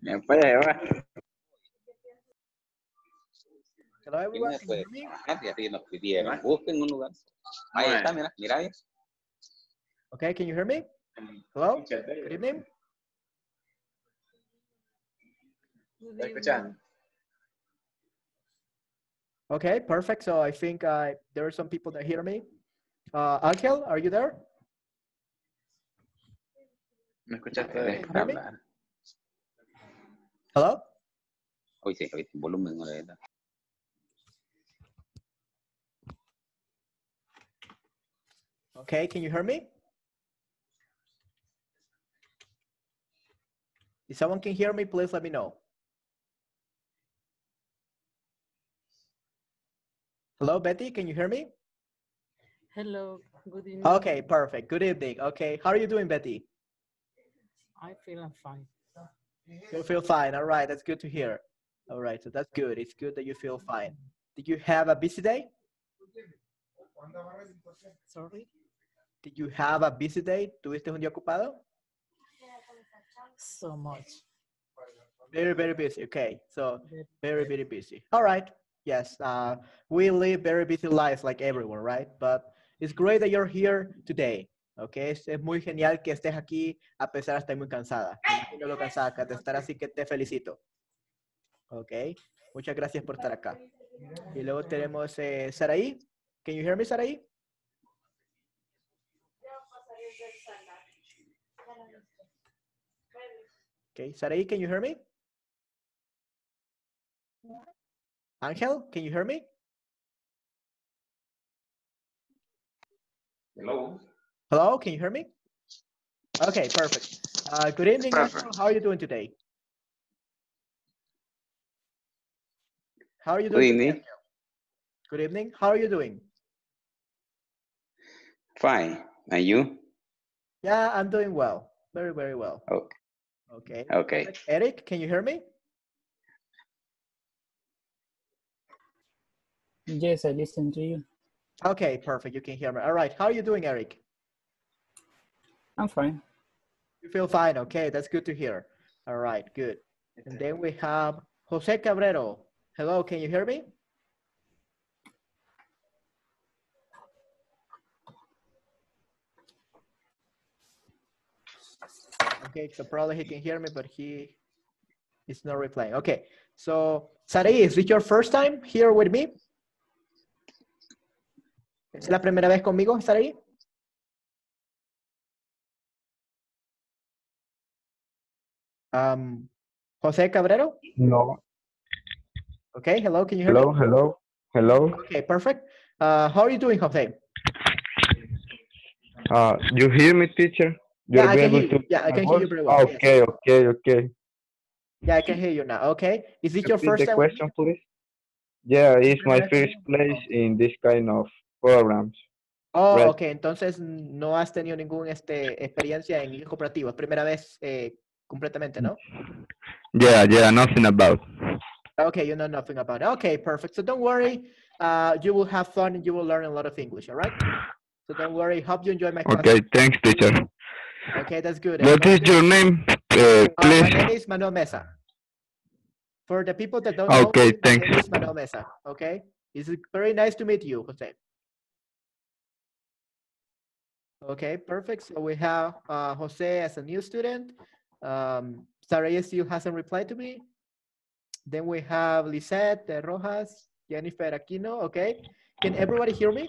Me puede llevar. Hello, everyone. Can you hear me? ajá, y nos pidieron. Busquen un lugar. Ahí está, mira, mira ahí. Okay, can you hear me? Hello? Good evening. Escuchando? Okay, perfect. So I think uh, there are some people that hear me. Uh, Angel, are you there? ¿Me escuchaste? Deja hablar. Hello? Hoy sí, hoy volumen. no le da. Okay, can you hear me? If someone can hear me, please let me know. Hello, Betty, can you hear me? Hello, good evening. Okay, perfect. Good evening. Okay, how are you doing, Betty? I feel I'm fine. You feel fine. All right, that's good to hear. All right, so that's good. It's good that you feel fine. Did you have a busy day? Sorry. Did you have a busy day? ¿Tuviste un día ocupado? So much. Very, very busy. Okay, so Very- very, busy. All right. Yes, uh, we live very busy lives like everyone, right? But it's great that you're here today. Okay, es, es muy genial que estés aquí a pesar de estar muy cansada. Imagino lo cansada estar, así que te felicito. Ok, muchas gracias por estar acá. Y luego tenemos eh, Saraí. Can you hear me, Saraí? Okay, Saraí, can you hear me? Angel, can you hear me? Hello. Hello, can you hear me? Okay, perfect. Uh, good evening, Perfect. How are you doing today? How are you doing? today, evening. Angel? Good evening. How are you doing? Fine. And you? Yeah, I'm doing well. Very, very well. Okay. Okay. Okay. Eric, can you hear me? Yes, I listen to you. Okay, perfect. You can hear me. All right. How are you doing, Eric? I'm fine. You feel fine. Okay, that's good to hear. All right, good. And then we have Jose Cabrero. Hello, can you hear me? Okay, so probably he can hear me, but he is not replying. Okay, so Sarai, is this your first time here with me? ¿Es la primera vez conmigo, Sarai? Um, Jose Cabrero? No. Okay, hello, can you hear me? Hello, hello, hello. Okay, perfect. Uh, how are you doing, Jose? Uh, you hear me, teacher? Yeah, You're I can hear you. to Yeah, I can hear you very well, yes. Okay, okay, okay. Yeah, I can hear you now. Okay, is it your first the time? question, please? Yeah, it's my first place in this kind of programs. Oh, Right. ok, entonces no has tenido ninguna este, experiencia en. Es primera vez eh, completamente, ¿no? Yeah, yeah, nothing about. Okay, you know nothing about it. Okay, perfect. So don't worry. Uh, you will have fun and you will learn a lot of English, all right? So don't worry. Hope you enjoy my class. Okay, thanks, teacher. Okay, that's good. What is your name, uh, Uh, my please? name is Manuel Mesa. For the people that don't know Okay, me, my name thanks. is Manuel Mesa. Okay, it's very nice to meet you, Jose. Okay, perfect. So we have uh, Jose as a new student. Um, Sarai still hasn't replied to me. Then we have Lisette uh, Rojas, Jennifer Aquino. Okay, can everybody hear me?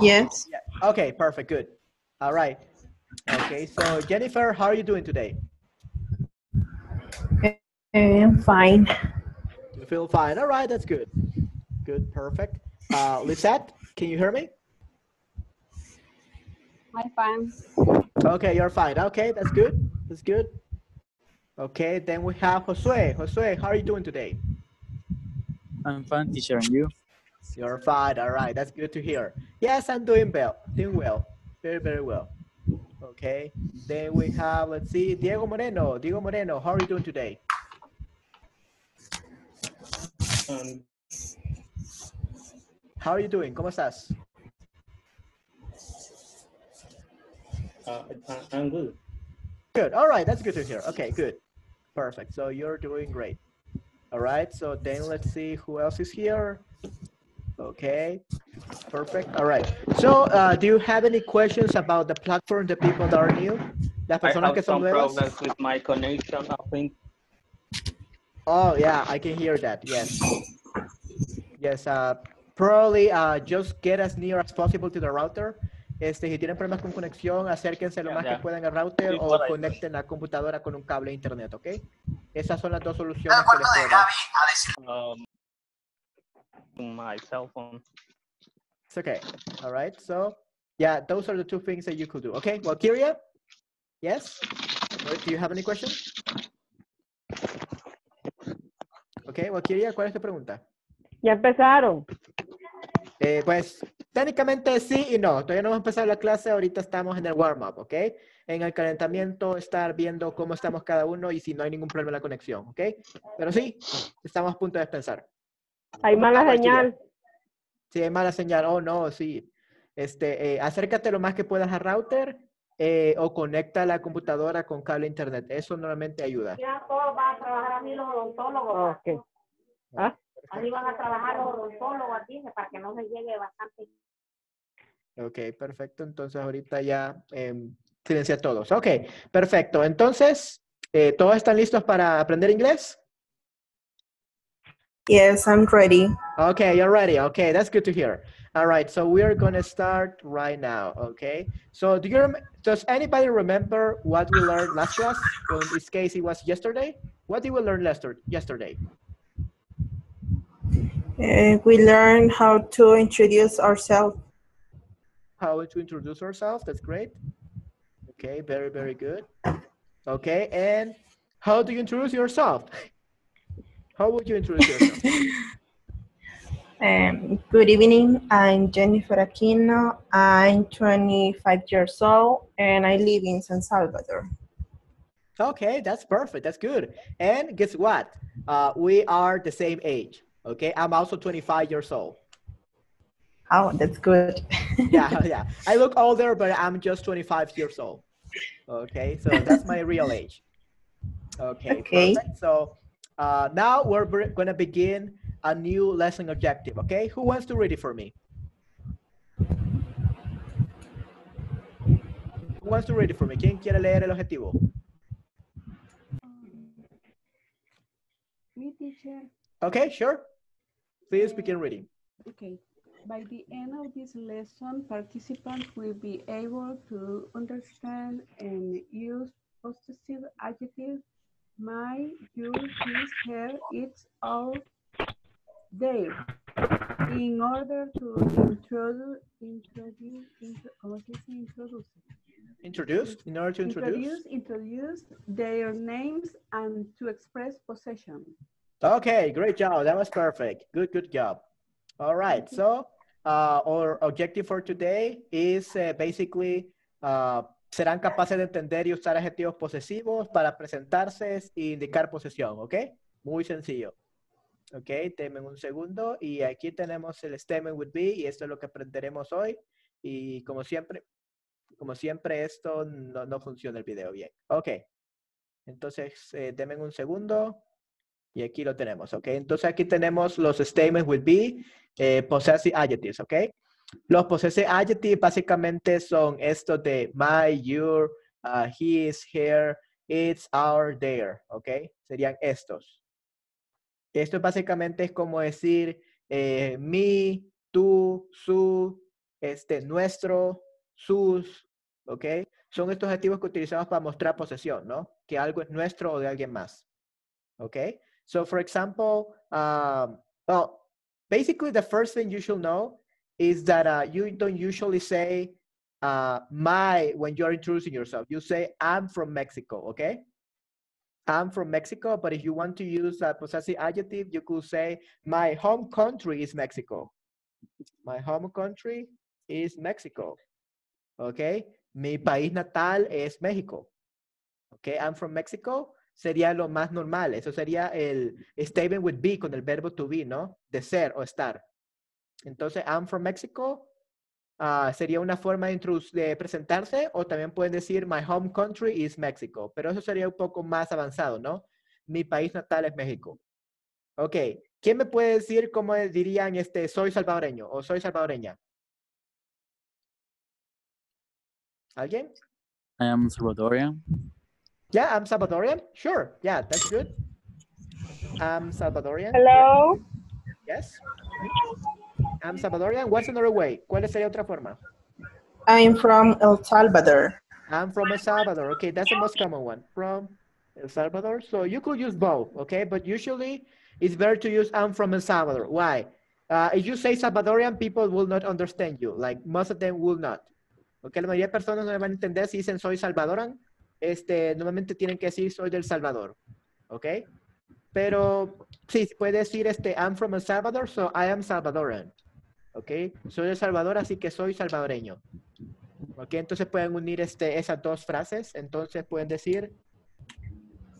Yes, Yeah. Okay, perfect, good. All right. Okay, so Jennifer, how are you doing today? I'm fine. You feel fine. All right, that's good. Good, perfect. Uh, Lisette, can you hear me? I'm fine. Okay, you're fine. Okay, that's good. That's good. Okay, then we have Josue. Josue, how are you doing today? I'm fine, teacher, and you? You're fine. All right, that's good to hear. Yes, I'm doing well. Doing well. Very, very well. Okay, then we have, let's see, Diego Moreno. Diego Moreno, how are you doing today? Um, How are you doing? ¿Cómo estás? Uh, I- I'm good. Good. All right, that's good to hear. Okay, good. Perfect. So you're doing great. All right. So then let's see who else is here. Okay. Perfect. All right. So uh, do you have any questions about the platform, the people that are new? Las I personas que have son some nuevas. problems with my connection, I think. Oh, yeah, I can hear that. Yes. Yes, uh, probably uh, just get as near as possible to the router. Este, si tienen problemas con conexión, acérquense lo Ya, más ya. que puedan al router Sí, o conecten la computadora con un cable de internet, ¿ok? Esas son las dos soluciones que les puedo dar. Um, my cell phone. It's okay. All right. So, yeah, those are the two things that you could do. Okay. Well, Kyria, yes. Do you have any questions? Okay. Well, Kyria, ¿cuál es tu pregunta? Ya empezaron. Eh, pues técnicamente sí y no. Todavía no hemos empezado la clase, ahorita estamos en el warm-up, ¿ok? En el calentamiento, estar viendo cómo estamos cada uno y si no hay ningún problema en la conexión, ¿ok? Pero sí, estamos a punto de pensar. Hay mala señal. Si hay mala señal, oh no, sí. Este, eh, acércate lo más que puedas al router eh, o conecta la computadora con cable internet. Eso normalmente ayuda. Ya todos van a trabajar aquí los odontólogos. Ok. Ah, Ahí van a trabajar los odontólogos aquí para que no se llegue bastante. Ok, perfecto. Entonces ahorita ya eh, silencia a todos. Ok, perfecto. Entonces, eh, ¿todos están listos para aprender inglés? Yes, I'm ready. Okay, you're ready. Okay, that's good to hear. All right, so we're gonna start right now. Okay, so do you rem- does anybody remember what we learned last class? Well, in this case, it was yesterday. What did we learn lester- yesterday? Uh, we learned how to introduce ourselves. How to introduce ourselves. That's great. Okay, very very good. Okay, and how do you introduce yourself? How would you introduce yourself? Um, good evening. I'm Jennifer Aquino. I'm 25 years old and I live in San Salvador. Okay, that's perfect. That's good. And guess what? Uh, we are the same age. Okay, I'm also 25 years old. Oh, that's good. Yeah, yeah. I look older, but I'm just 25 years old. Okay, so that's my real age. Okay, Okay. perfect. So uh, now we're going to begin a new lesson objective. Okay, who wants to read it for me? Who wants to read it for me? ¿Quién quiere leer el objetivo? Me, teacher. Okay, sure. Please begin reading. Okay. By the end of this lesson, participants will be able to understand and use possessive adjectives my, you, his, her, its, our, their, in order to introduce, introduce, intro, ¿cómo se dice introduce? Introduce, in order to introduce. Introduce, introduce their names and to express possession. Okay, great job. That was perfect. Good, good job. All right. So uh, our objective for today is uh, basically uh, serán capaces de entender y usar adjetivos posesivos para presentarse e indicar posesión. ¿Ok? Muy sencillo. Ok, denme un segundo. Y aquí tenemos el statement would be y esto es lo que aprenderemos hoy. Y como siempre, como siempre esto no, no funciona el video bien. Ok. Entonces, eh, un segundo. Y aquí lo tenemos, ¿ok? Entonces aquí tenemos los statements will be, eh, possessive adjectives, ¿ok? Los possessive adjectives básicamente son estos de my, your, uh, his, her, its, our, their, ¿ok? Serían estos. Esto básicamente es como decir eh, mi, tú, su, este, nuestro, sus, ¿ok? Son estos adjetivos que utilizamos para mostrar posesión, ¿no? Que algo es nuestro o de alguien más, ¿ok? So for example, um, well, basically the first thing you should know is that uh, you don't usually say uh, my when you're introducing yourself. You say I'm from Mexico, okay? I'm from Mexico, but if you want to use a possessive adjective, you could say my home country is Mexico. My home country is Mexico. Okay? Mi país natal es México. Okay, I'm from Mexico sería lo más normal. Eso sería el statement would be con el verbo to be, ¿no? De ser o estar. Entonces, I'm from Mexico ah, sería una forma de presentarse o también pueden decir my home country is Mexico, pero eso sería un poco más avanzado, ¿no? mi país natal es México. Ok, ¿quién me puede decir cómo dirían este, soy salvadoreño o soy salvadoreña? ¿Alguien? I am Salvadorian. Yeah, I'm Salvadorian. Sure. Yeah, that's good. I'm Salvadorian. Hello. Yes. I'm Salvadorian. What's another way? ¿Cuál sería otra forma? I'm from El Salvador. I'm from El Salvador. Okay, that's the most common one. From El Salvador. So you could use both, okay? But usually it's better to use I'm from El Salvador. Why? Uh, if you say Salvadorian, people will not understand you. Like most of them will not. Okay, la mayoría de personas no me van a entender si dicen soy salvadoran. Este, normalmente tienen que decir soy del Salvador. ¿Ok? Pero sí, puede decir este I'm from El Salvador, so I am Salvadoran. ¿Ok? Soy de Salvador, así que soy salvadoreño. ¿Ok? Entonces pueden unir este, esas dos frases. Entonces pueden decir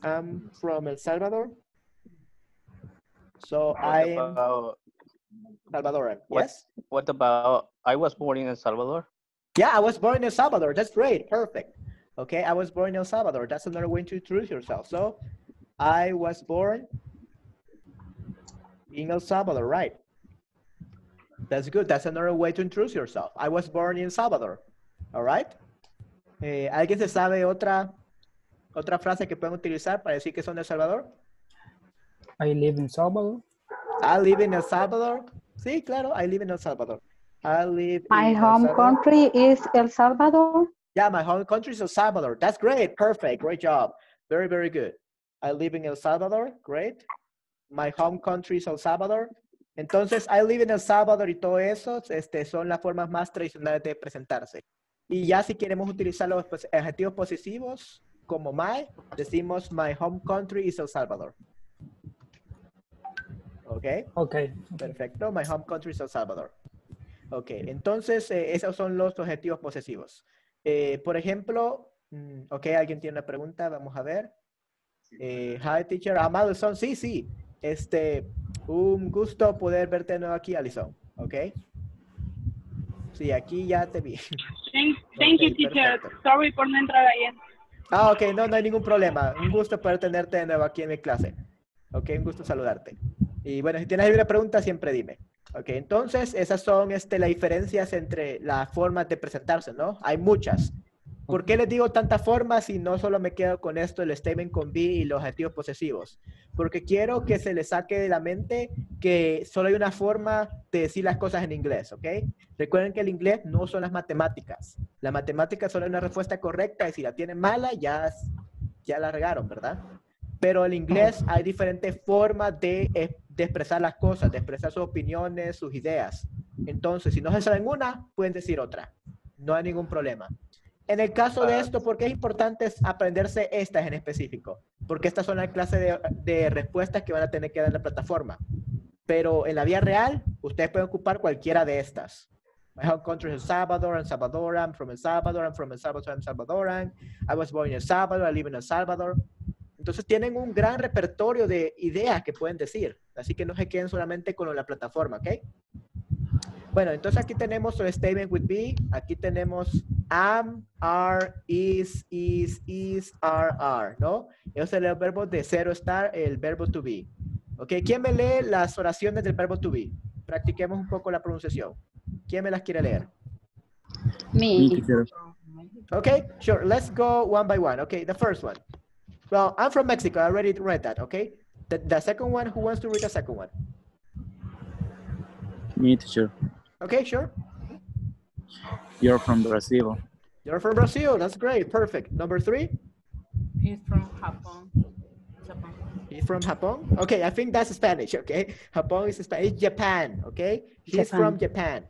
I'm from El Salvador. So I am Salvadoran. what, Yes? what about, I was born in El Salvador. Yeah, I was born in El Salvador. That's great. Perfect. Okay, I was born in El Salvador. That's another way to introduce yourself. So, I was born in El Salvador, right? That's good. That's another way to introduce yourself. I was born in El Salvador. All right? Eh, ¿Alguien se sabe otra, otra frase que pueden utilizar para decir que son de El Salvador? I live in El Salvador. I live in El Salvador. Sí, claro, I live in El Salvador. I live My in home Salvador. country is El Salvador. Yeah, my home country is El Salvador. That's great. Perfect. Great job. Very, very good. I live in El Salvador. Great. My home country is El Salvador. Entonces, I live in El Salvador y todo eso este, son las formas más tradicionales de presentarse. Y ya si queremos utilizar los pues, adjetivos posesivos como my, decimos my home country is El Salvador. ¿Ok? Okay. Perfecto. My home country is El Salvador. Ok, entonces eh, esos son los objetivos posesivos. Eh, por ejemplo, mm, ok, alguien tiene una pregunta, vamos a ver. Eh, hi, teacher. Amado, son, sí, sí. Este, un gusto poder verte de nuevo aquí, Alison. Ok. Sí, aquí ya te vi. Thank, thank you, teacher. perfecto. Sorry por no entrar ayer. Ah, ok, no, no hay ningún problema. Un gusto poder tenerte de nuevo aquí en mi clase. Ok, un gusto saludarte. Y bueno, si tienes alguna pregunta, siempre dime. Ok, entonces esas son este, las diferencias entre las formas de presentarse, ¿no? Hay muchas. ¿Por qué les digo tantas formas si no solo me quedo con esto, el statement con be y los adjetivos posesivos? Porque quiero que se les saque de la mente que solo hay una forma de decir las cosas en inglés, ¿ok? Recuerden que el inglés no son las matemáticas. La matemática solo es una respuesta correcta y si la tienen mala, ya, ya la regaron, ¿verdad? Pero en inglés hay diferentes formas de, de expresar las cosas, de expresar sus opiniones, sus ideas. Entonces, si no se saben una, pueden decir otra. No hay ningún problema. En el caso de esto, ¿por qué es importante aprenderse estas en específico? Porque estas son las clases de, de respuestas que van a tener que dar en la plataforma. Pero en la vida real, ustedes pueden ocupar cualquiera de estas. My home country is El Salvador, I'm Salvadoran, I'm from El Salvador, I'm from El Salvador, I'm Salvadoran, I was born in El Salvador, I live in El Salvador. Entonces tienen un gran repertorio de ideas que pueden decir. Así que no se queden solamente con la plataforma, ¿ok? Bueno, entonces aquí tenemos el statement with be. Aquí tenemos am, are, is, is, is, are, are, ¿no? Esos son los verbos de cero estar, el verbo to be. ¿Ok? ¿Quién me lee las oraciones del verbo to be? Practiquemos un poco la pronunciación. ¿Quién me las quiere leer? Me. Okay, sure. Let's go one by one. Okay, the first one. Well, I'm from Mexico. I already read that. Okay. The, the second one, who wants to read the second one? Me, teacher. Okay, sure. You're from Brazil. You're from Brazil. That's great. Perfect. Number three, He's from Japan. Japan. he's from Japan. Okay, I think that's Spanish. Okay, Japan is Spanish. Japan. Okay, he's Japan. from Japan.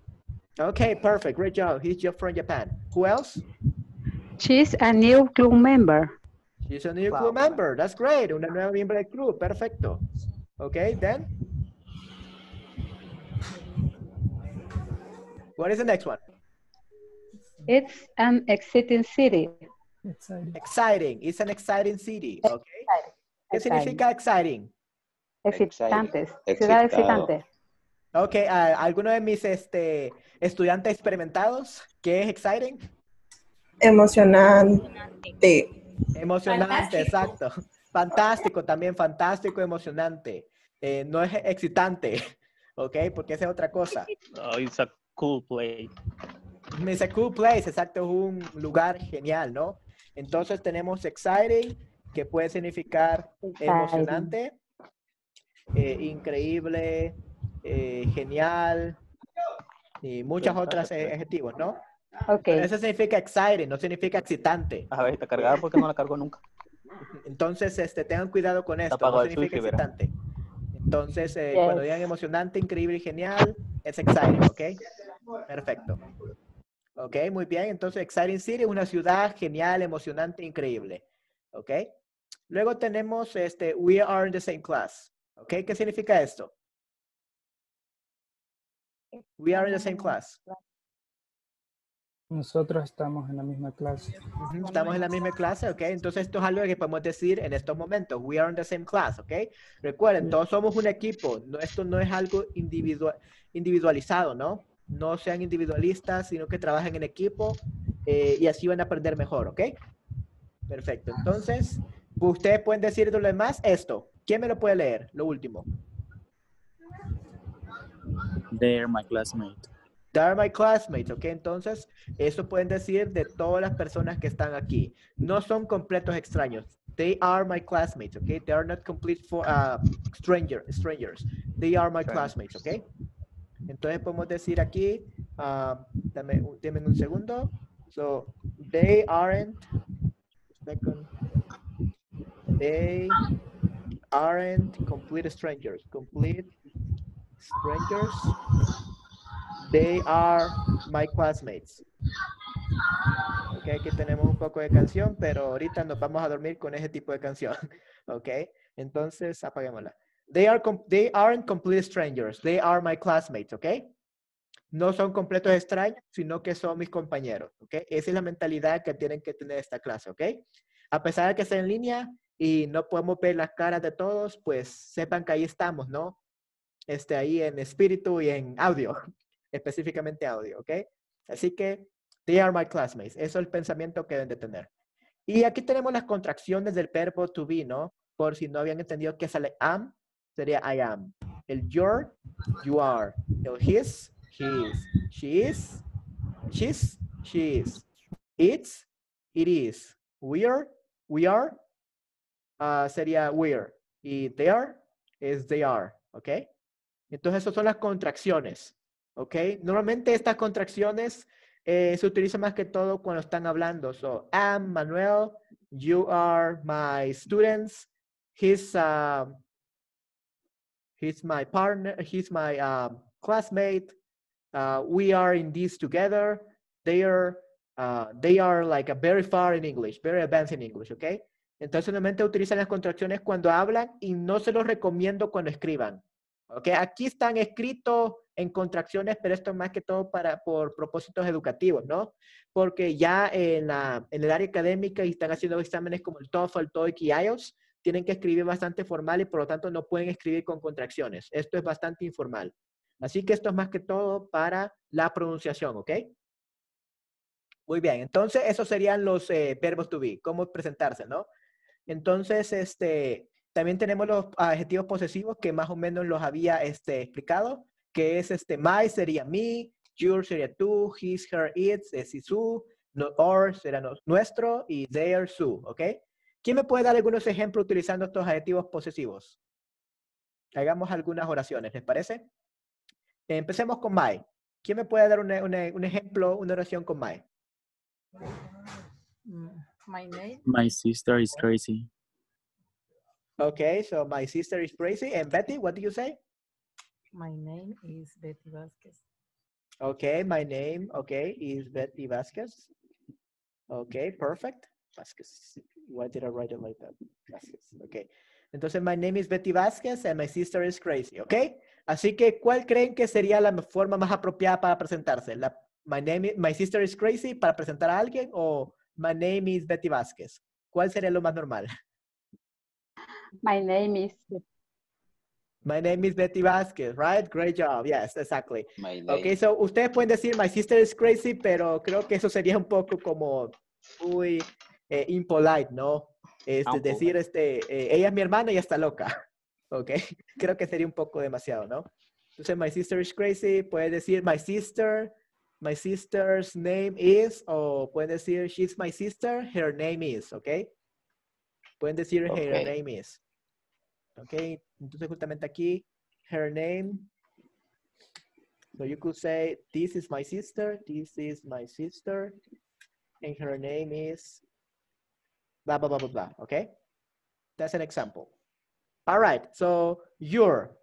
Okay, perfect. Great job. He's just from Japan. Who else? She's a new club member. She's a new crew member. That's great. Una nueva miembro del club. Perfecto. Okay, then. What is the next one? It's an exciting city. Exciting. It's an exciting city. Okay. ¿Qué Exciting. significa exciting? Excitantes. Excitado. Ciudad excitante. Ok, ¿alguno de mis este, estudiantes experimentados? ¿Qué es exciting? Emocionante. Emocionante, Fantástico. exacto. Fantástico también, fantástico, emocionante. Eh, no es excitante, ¿ok? Porque esa es otra cosa. Oh, it's a cool place. It's a cool place, exacto, es un lugar genial, ¿no? Entonces tenemos exciting, que puede significar emocionante, eh, increíble, eh, genial y muchas otras eh, adjetivos, ¿no? Eso significa exciting, no significa excitante. A ver, está cargada porque no la cargo nunca. Entonces, este, tengan cuidado con esto, no significa sushi, excitante. Entonces, eh, Yes. cuando digan emocionante, increíble y genial, es exciting, ¿ok? Perfecto. Ok, muy bien. Entonces, Exciting City es una ciudad genial, emocionante, increíble. ¿Ok? Luego tenemos este, we are in the same class. ¿Ok? ¿Qué significa esto? We are in the same class. Nosotros estamos en la misma clase. Estamos en la misma clase, ¿ok? Entonces esto es algo que podemos decir en estos momentos. We are in the same class, ¿ok? Recuerden, todos somos un equipo. No, esto no es algo individual, individualizado, ¿no? No sean individualistas, sino que trabajen en equipo eh, y así van a aprender mejor, ¿ok? Perfecto. Entonces, ustedes pueden decir de lo demás esto. ¿Quién me lo puede leer? Lo último. They're my classmate. They are my classmates, ¿ok? Entonces, eso pueden decir de todas las personas que están aquí. No son completos extraños. They are my classmates, ¿ok? They are not complete for, uh, stranger, strangers. They are my classmates, ¿ok? Entonces podemos decir aquí, uh, dame, un- denme un segundo. So, they aren't, second, they aren't complete strangers. Complete strangers. They are my classmates. Ok, aquí tenemos un poco de canción, pero ahorita nos vamos a dormir con ese tipo de canción. Ok, entonces apaguémosla. They, are they aren't complete strangers. They are my classmates. Ok, no son completos extraños, sino que son mis compañeros. Ok, esa es la mentalidad que tienen que tener esta clase. Ok, a pesar de que sea en línea y no podemos ver las caras de todos, pues sepan que ahí estamos, ¿no? Este, ahí en espíritu y en audio específicamente audio, ¿ok? Así que, they are my classmates. Eso es el pensamiento que deben de tener. Y aquí tenemos las contracciones del verbo to be, ¿no? Por si no habían entendido que sale am, sería I am. El your, you are. El his, his. She is, she's, she is. It's, it is. We're, we are, ah, sería we're. Y they are, es they are, ¿ok? Entonces, esas son las contracciones. ¿Ok? Normalmente estas contracciones eh, se utilizan más que todo cuando están hablando. So, am Manuel, you are my students, he's, uh, he's my partner, he's my um, classmate, uh, we are in this together, they are, uh, they are like a very far in English, very advanced in English, ¿ok? Entonces, normalmente utilizan las contracciones cuando hablan y no se los recomiendo cuando escriban. ¿Ok? Aquí están escritos en contracciones, pero esto es más que todo para, por propósitos educativos, ¿no? Porque ya en, la, en el área académica y están haciendo exámenes como el TOEFL, TOEIC y IELTS, tienen que escribir bastante formal y por lo tanto no pueden escribir con contracciones. Esto es bastante informal. Así que esto es más que todo para la pronunciación, ¿ok? Muy bien, entonces esos serían los eh, verbos to be, cómo presentarse, ¿no? Entonces, este, también tenemos los adjetivos posesivos que más o menos los había este, explicado, que es este, my sería me, your sería tú, his, her, its, es y su, no, or será no- nuestro y their, su, ¿ok? ¿Quién me puede dar algunos ejemplos utilizando estos adjetivos posesivos? Hagamos algunas oraciones, ¿les parece? Empecemos con my. ¿Quién me puede dar una- una- un ejemplo, una oración con my? My name, My sister is crazy. Okay, so my sister is crazy. And Betty, what do you say? my name is Betty Vasquez. Okay, my name, okay, is Betty Vasquez. Okay, perfect. Vasquez. Why did I write it like that? Vasquez. Okay. Entonces, my name is Betty Vasquez and my sister is crazy. Okay. Así que, ¿cuál creen que sería la forma más apropiada para presentarse? La, my name, my sister is crazy para presentar a alguien o my name is Betty Vasquez. ¿Cuál sería lo más normal? My name is My name is Betty Vasquez, right? Great job. Yes, exactly. My Okay, so ustedes pueden decir my sister is crazy, pero creo que eso sería un poco como muy eh, impolite, ¿no? este, un poco. decir, este, eh, ella es mi hermana y está loca. ¿Ok? Creo que sería un poco demasiado, ¿no? Entonces, my sister is crazy. Puedes decir, my sister, my sister's name is, o pueden decir, she's my sister, her name is, ¿ok? Pueden decir, her Ok. name is. ¿Ok? Entonces, justamente aquí, her name. So you could say, this is my sister, this is my sister, and her name is blah, blah, blah, blah, blah, okay? That's an example. All right, so your.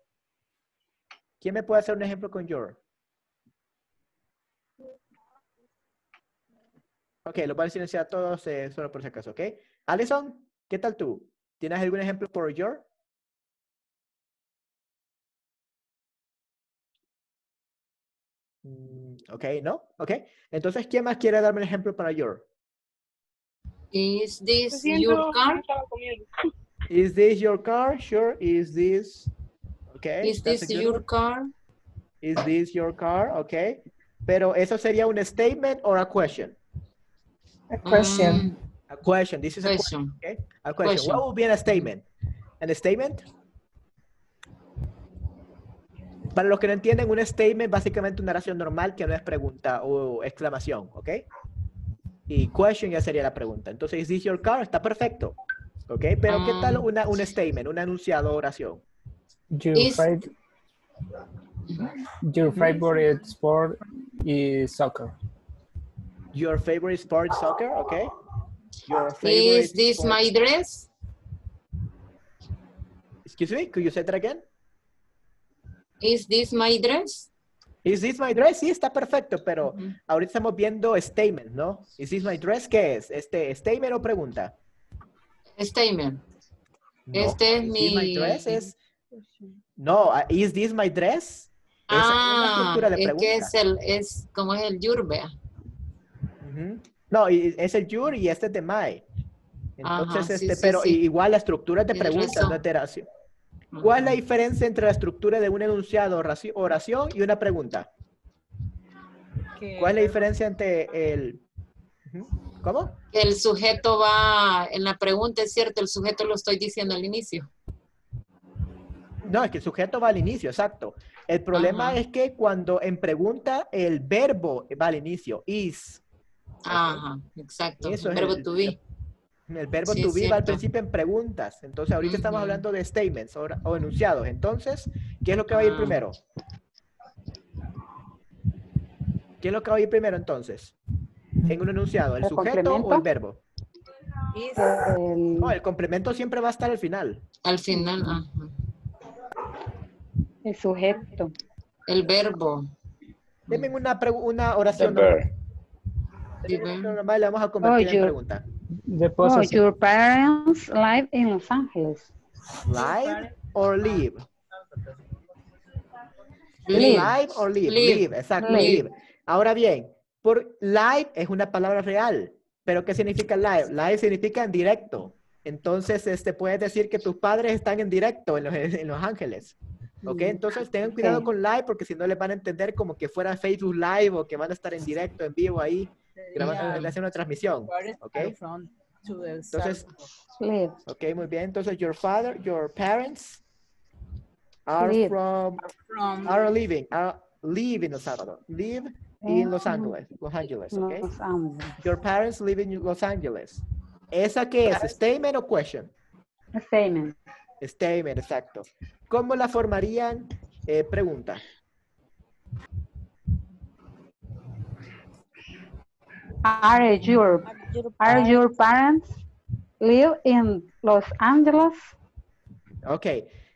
¿Quién me puede hacer un ejemplo con your? Ok, los voy a silenciar a todos eh, solo por si acaso, ¿ok? Alison, ¿qué tal tú? ¿Tienes algún ejemplo por your? Ok, ¿no? Ok. Entonces, ¿quién más quiere darme un ejemplo para your? Is this your car? Is this your car? Sure. Is this? Okay. Is this a your one. car? Is this your car? Okay. Pero eso sería un statement or a question? A question. A question. This is a question. Mm, Question. Okay. A question. Question. What would be a statement? An statement? Para los que no entienden, un statement básicamente una oración normal que no es pregunta o exclamación, ¿ok? Y question ya sería la pregunta. Entonces, is this your car? Está perfecto. ¿Ok? Pero ¿qué tal Ah. una, un statement, un enunciado o oración? Your, Is- fav- your favorite sport is soccer. Your favorite sport is soccer, okay? Your favorite Is this sport- my dress? Excuse me, could you say that again? Is this my dress? Is this my dress? Sí, está perfecto, pero ahorita estamos viendo statement, ¿no? Is this my dress? ¿Qué es? Este, statement o pregunta? Statement. No, Este es is this my mi- dress es No, ah, is this my dress? Es Ah, estructura de es que es el, es como es el your, vea. No, es el your y este es de my. Entonces, Ajá, sí, este, sí, pero sí. igual la estructura es de Tienes pregunta, razón. no es. ¿Cuál es la diferencia entre la estructura de un enunciado, oraci- oración y una pregunta? ¿Cuál es la diferencia entre el... ¿Cómo? El sujeto va, en la pregunta es cierto, el sujeto lo estoy diciendo al inicio. No, es que el sujeto va al inicio, exacto. El problema Ajá. es que cuando en pregunta el verbo va al inicio, is. Ajá, exacto. Eso es verbo el- to be. El verbo Sí, to be va al principio en preguntas. Entonces, ahorita estamos hablando de statements o, o enunciados. Entonces, ¿qué es lo que va a ir Ah. primero? ¿Qué es lo que va a ir primero entonces? En un enunciado, ¿el ¿El sujeto o el verbo? Is, No, el complemento siempre va a estar al final. Al final, ajá. el sujeto. El verbo. Denme una, una The oración verb. Y la vamos a convertir en yo- pregunta. The Oh, your parents live in Los Angeles. Live or live? Live. Live or live? Live. Live, exacto, Live. live. Ahora bien, por live es una palabra real, pero ¿qué significa live? Live significa en directo. Entonces, este, puedes decir que tus padres están en directo en Los, en los Ángeles. ¿Ok? Entonces, tengan cuidado con live porque si no les van a entender como que fuera Facebook Live o que van a estar en directo, en vivo ahí, grabando, Yeah. haciendo una transmisión. parents ¿Ok? are from to El Entonces. Ok, muy bien. Entonces, your father, your parents are Live. from, are living, are live in El Salvador. Live in Los Oh. Angeles, Los Angeles, ok? Los Angeles. Your parents live in Los Angeles. ¿Esa qué es? ¿Statement o question? Statement. Statement, exacto. ¿Cómo la formarían? Eh, pregunta. Are your are your parents live in Los Angeles? Ok.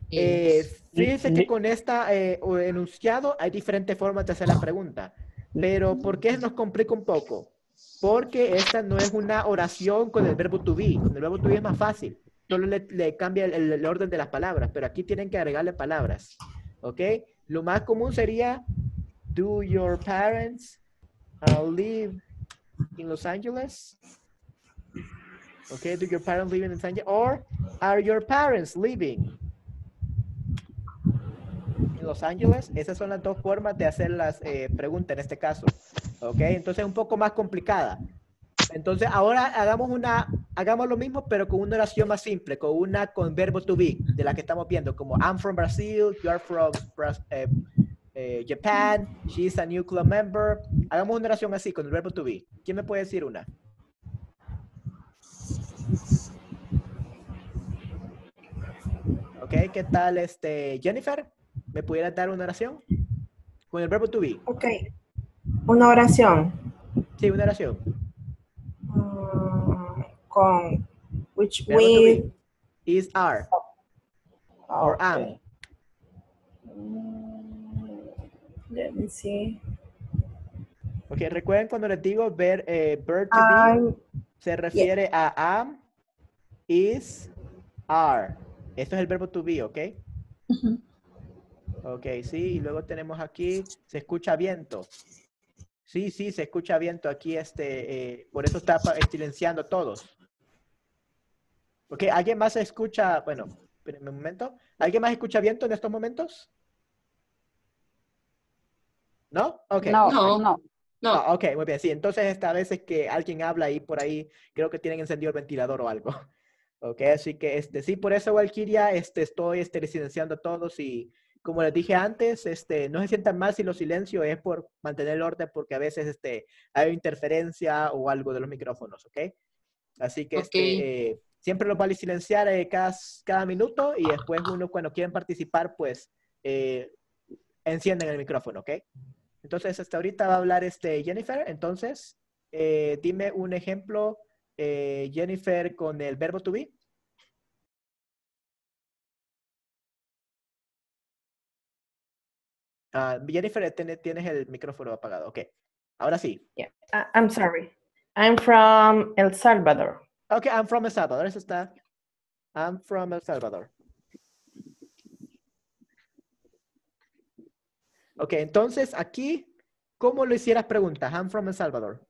Eh, fíjense que con esta eh, o enunciado hay diferentes formas de hacer la pregunta. Pero ¿por qué nos complica un poco? Porque esta no es una oración con el verbo to be. Con el verbo to be es más fácil. Solo le, le cambia el, el- el orden de las palabras, pero aquí tienen que agregarle palabras. ¿Ok? Lo más común sería, do your parents uh, live in Los Angeles? ¿Ok? Do your parents live in Los Angeles? Or are your parents living en Los Ángeles. Esas son las dos formas de hacer las eh, preguntas en este caso. ¿Ok? Entonces es un poco más complicada. Entonces, ahora hagamos una, hagamos lo mismo, pero con una oración más simple, con una con verbo to be, de la que estamos viendo, como I'm from Brazil, you are from eh, eh, Japan, she's a new club member. Hagamos una oración así, con el verbo to be. ¿Quién me puede decir una? Ok, ¿qué tal, este, Jennifer? ¿Me pudieras dar una oración? Con el verbo to be. Ok. Una oración. Sí, una oración. Mm, con which Verbo we. Is are. Or am. Let me see. Ok, recuerden cuando les digo ver, eh, verb to be, se refiere a am, is, are. Esto es el verbo to be, ¿ok? Ok, sí, y luego tenemos aquí, se escucha viento. Sí, sí, se escucha viento aquí, este, eh, por eso está silenciando todos. Ok, ¿alguien más escucha, bueno, espérenme un momento, ¿alguien más escucha viento en estos momentos? ¿No? Ok. No, No. no. No. Ah, ok, muy bien. Sí, entonces esta vez es que alguien habla ahí por ahí, creo que tienen encendido el ventilador o algo. Ok, así que este, sí, por eso, Valkyria, este, estoy este, silenciando a todos y como les dije antes, este, no se sientan mal si lo silencio, es por mantener el orden porque a veces este, hay interferencia o algo de los micrófonos, ¿ok? Así que este, Ok. eh, siempre los vale silenciar eh, cada, cada minuto y después uno cuando quieren participar, pues eh, encienden el micrófono, ¿ok? Entonces, hasta ahorita va a hablar este Jennifer. Entonces, eh, dime un ejemplo, eh, Jennifer, con el verbo to be. Ah, Jennifer, tiene- tienes el micrófono apagado. Ok. Ahora sí. Yeah, I- I'm sorry. I'm from El Salvador. Ok, I'm from El Salvador. Eso está. I'm from El Salvador. Ok, entonces aquí, ¿cómo lo hicieras preguntas? I'm from El Salvador.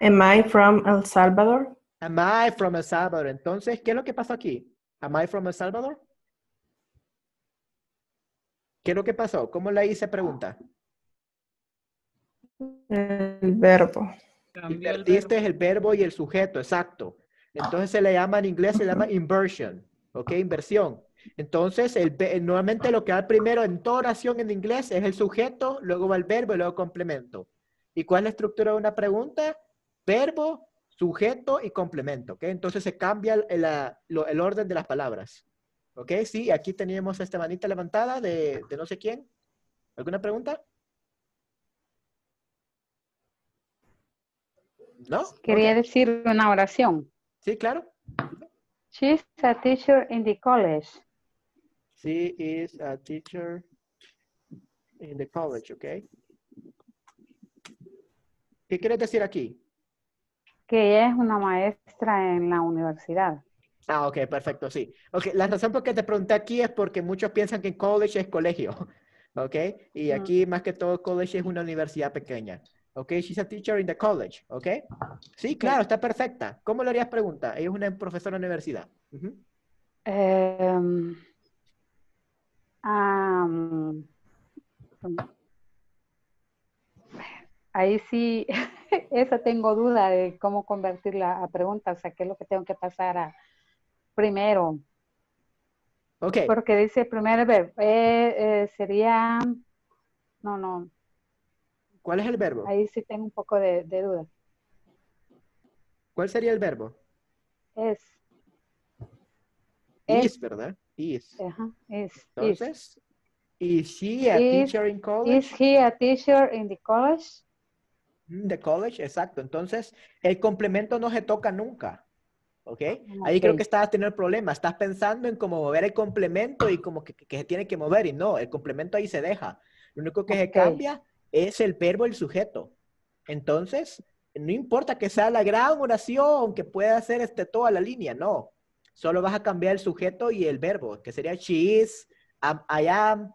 Am I from El Salvador? Am I from El Salvador? Entonces, ¿qué es lo que pasó aquí? Am I from El Salvador? ¿Qué es lo que pasó? ¿Cómo la hice pregunta? El verbo. Invertiste el verbo y el sujeto, exacto. Entonces se le llama en inglés, se le llama inversion, ¿ok? Inversión. Entonces, el, normalmente lo que va primero en toda oración en inglés es el sujeto, luego va el verbo y luego complemento. ¿Y cuál es la estructura de una pregunta? Verbo, sujeto y complemento, ¿ok? Entonces se cambia el, orden de las palabras. ¿Ok? Sí, aquí teníamos esta manita levantada de, de no sé quién. ¿Alguna pregunta? ¿No? Quería decir una oración. Sí, claro. She's a teacher in the college. She is a teacher in the college, ¿ok? ¿Qué quieres decir aquí? Que ella es una maestra en la universidad. Ah, ok, perfecto, sí. Ok, la razón por que te pregunté aquí es porque muchos piensan que college es colegio, ¿ok? Y aquí más que todo college es una universidad pequeña, ¿ok? She's a teacher in the college, ¿ok? Sí, claro, está perfecta. ¿Cómo le harías pregunta? Ella es una profesora de universidad. Ujú. Em, am, ahí sí, esa tengo duda de cómo convertirla a pregunta, o sea, qué es lo que tengo que pasar a primero, Ok, porque dice primer verbo, eh, eh, sería, no, no, ¿cuál es el verbo? ahí sí tengo un poco de, de duda. ¿Cuál sería el verbo? Es, Es- ¿verdad? Is. ajá, is. Entonces, ¿is she a Is- teacher in college? Is he a teacher in the college? Mm, The college, exacto. Entonces, el complemento no se toca nunca. ¿Ok? Ahí creo Ok. que estás teniendo el problema. Estás pensando en cómo mover el complemento y como que, que se tiene que mover y no, el complemento ahí se deja. Lo único que se Ok. cambia es el verbo el sujeto. Entonces, no importa que sea la gran oración, que pueda hacer este, toda la línea, no. Solo vas a cambiar el sujeto y el verbo, que sería she is, am- I am,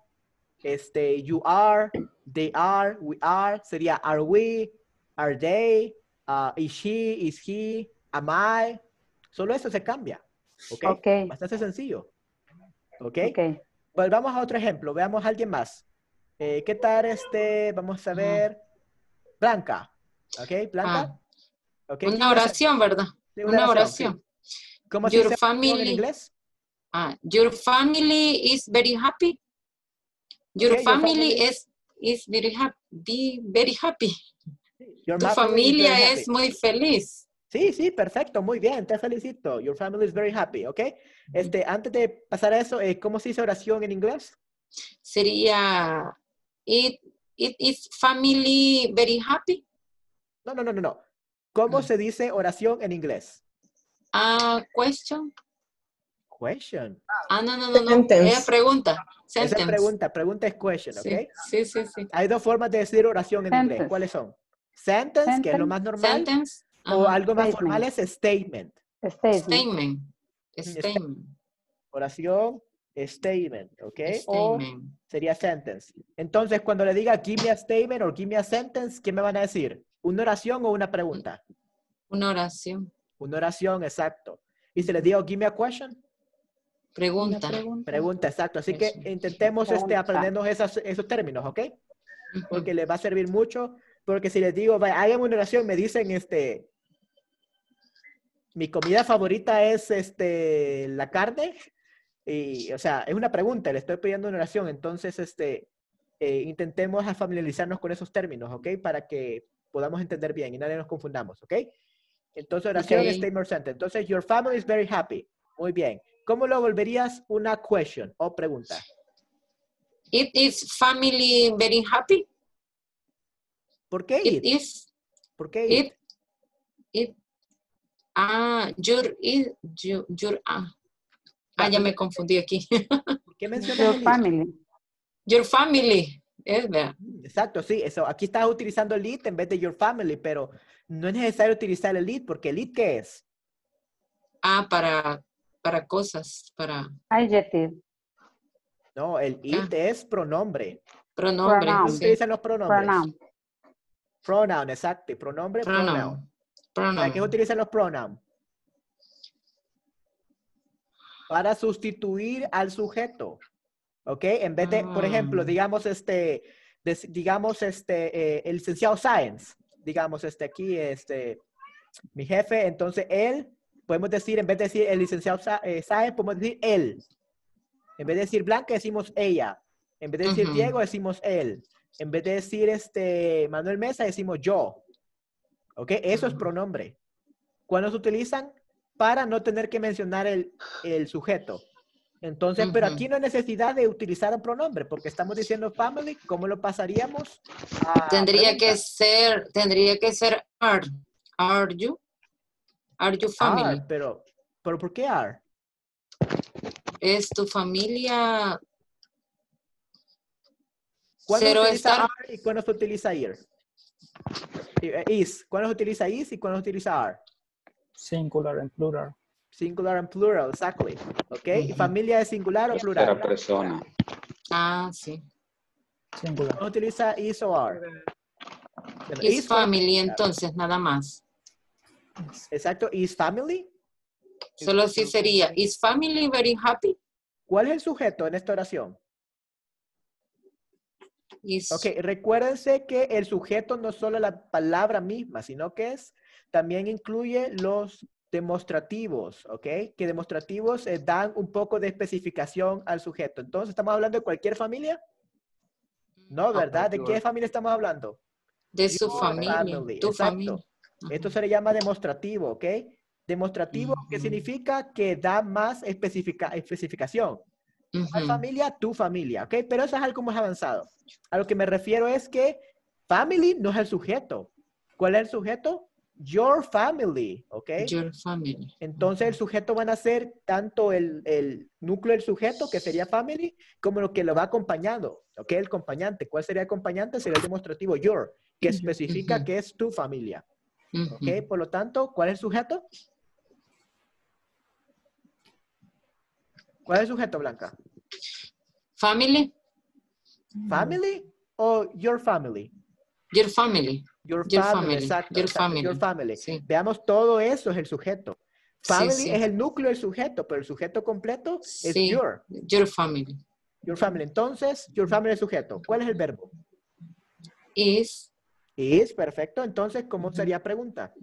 este, you are, they are, we are, sería are we, are they, uh, is she, is he, am I. Solo eso se cambia. ¿Ok? Ok. Bastante sencillo. ¿Ok? Ok. Volvamos a otro ejemplo. Veamos a alguien más. Eh, ¿Qué tal este? Vamos a ver. Blanca. ¿Ok, Blanca? Ok, Una give me a oración, ¿verdad? Sí, Una oración. ¿Cómo se Your dice oración en family- inglés? Ah, your family is very happy. Your Okay, your family, family- is, is very happy. Be very happy. Your Tu family is familia very es happy. muy feliz. Sí, sí, perfecto, muy bien, te felicito. Your family is very happy, ¿ok? Este, antes de pasar a eso, eh, ¿cómo se dice oración en inglés? Sería, it, it is family very happy. No, no, no, no, no. ¿Cómo se dice oración en inglés? Ah, question. Question. Ah, no, no, no, no. Sentence. Es pregunta. Esa Sentence. pregunta, pregunta es question, ¿ok? Sí, sí, sí, sí. Hay dos formas de decir oración en inglés. ¿Cuáles son? Sentence, que es lo más normal, Sentence. o Ajá. algo más Statement. formal es statement. Statement. Statement. Sta- Statement. Oración, statement, ¿ok? O Statement. sería sentence. Entonces, cuando le diga give me a statement o give me a sentence, ¿qué me van a decir? ¿Una oración o una pregunta? Una oración. Una oración, exacto. Y si le digo give me a question, Pregunta. pregunta, exacto. Así que intentemos este, aprendernos esas- esos términos, ¿ok? Porque les va a servir mucho. Porque si les digo, vaya, hagan una oración, me dicen, este, mi comida favorita es, este, la carne. Y, o sea, es una pregunta, le estoy pidiendo una oración. Entonces, este, eh, intentemos familiarizarnos con esos términos, ¿ok? Para que podamos entender bien y nadie nos confundamos, ¿ok? Entonces, oración, Ok. statement sentence. Entonces, your family is very happy. Muy bien. ¿Cómo lo volverías una question o pregunta? It is family very happy. ¿Por qué It it? is. ¿Por qué it? It. It. Ah, your, it, your, your, ah. Ah, ya me confundí aquí. ¿Por qué mencionas Your family. Your family. Es verdad. Exacto, sí, eso. Aquí estás utilizando el it en vez de your family, pero no es necesario utilizar el it porque el it ¿qué es? Ah, para, para cosas, para Adjective. No, el it es pronombre. pronombre. Pronoun. ¿Cómo se sí. utilizan los pronombres? Pronoun. Pronoun, exacto. Pronombre, pronoun. Pronoun. ¿Para qué Pronoun. utilizan los pronoun? Para sustituir al sujeto. ¿Ok? En vez de, por ejemplo, Ah. digamos, este, des- digamos, este, eh, el licenciado Science, digamos, este, aquí, este, mi jefe, entonces él, podemos decir, en vez de decir el licenciado eh, Science, podemos decir él. En vez de decir Blanca, decimos ella. En vez de decir Ujú. Diego, decimos él. En vez de decir este Manuel Mesa, decimos yo. ¿Ok? Eso es Ujú. pronombre. ¿Cuándo se utilizan? Para no tener que mencionar el, el sujeto. Entonces, pero aquí no hay necesidad de utilizar un pronombre, porque estamos diciendo family, ¿cómo lo pasaríamos? a Tendría que ser, tendría que ser are. Are you? Are you family? Are, pero, pero ¿por qué are? ¿Es tu familia? ¿Cuándo Cero se utiliza estar. are y cuándo se utiliza ir? Is. ¿Cuándo se utiliza is y cuándo se utiliza are? Singular and plural. Singular and plural, exactly. ¿Ok? ¿Y familia es singular o Tercera plural? persona. Ah, sí. Singular. ¿Cuándo utiliza is o are? Is family, entonces, nada más. Exacto, is family. Solo así sería. Is family very happy? ¿Cuál es el sujeto en esta oración? Is, Ok, recuérdense que el sujeto no es solo la palabra misma, sino que es, también incluye los demostrativos, ¿ok? Que demostrativos eh, dan un poco de especificación al sujeto. Entonces, ¿estamos hablando de cualquier familia? No, ¿verdad? ¿De qué familia estamos hablando? De su Your familia. family, Tu exacto. familia. Esto se le llama demostrativo, ¿ok? Demostrativo, que Ujú. significa que da más especifica- especificación. ¿Cuál Ujú. familia? Tu familia, ¿ok? Pero eso es algo más avanzado. A lo que me refiero es que family no es el sujeto. ¿Cuál es el sujeto? Your family, ¿ok? Your family. Entonces el sujeto van a ser tanto el, el núcleo del sujeto, que sería family, como lo que lo va acompañando, ¿ok? El acompañante. ¿Cuál sería el acompañante? Sería el demostrativo your, que especifica que es tu familia. ¿ok? Por lo tanto, ¿cuál es el sujeto? ¿Cuál es el sujeto, Blanca? Family. ¿Family o your family? Your family. Your, Your family, family, exacto, your exacto, family. your family. Sí. Veamos, todo eso es el sujeto. Family sí. es el núcleo del sujeto, pero el sujeto completo es your. Your family. Your family. Entonces, your family es sujeto. ¿Cuál es el verbo? Is. Is, perfecto. Entonces, ¿cómo sería pregunta?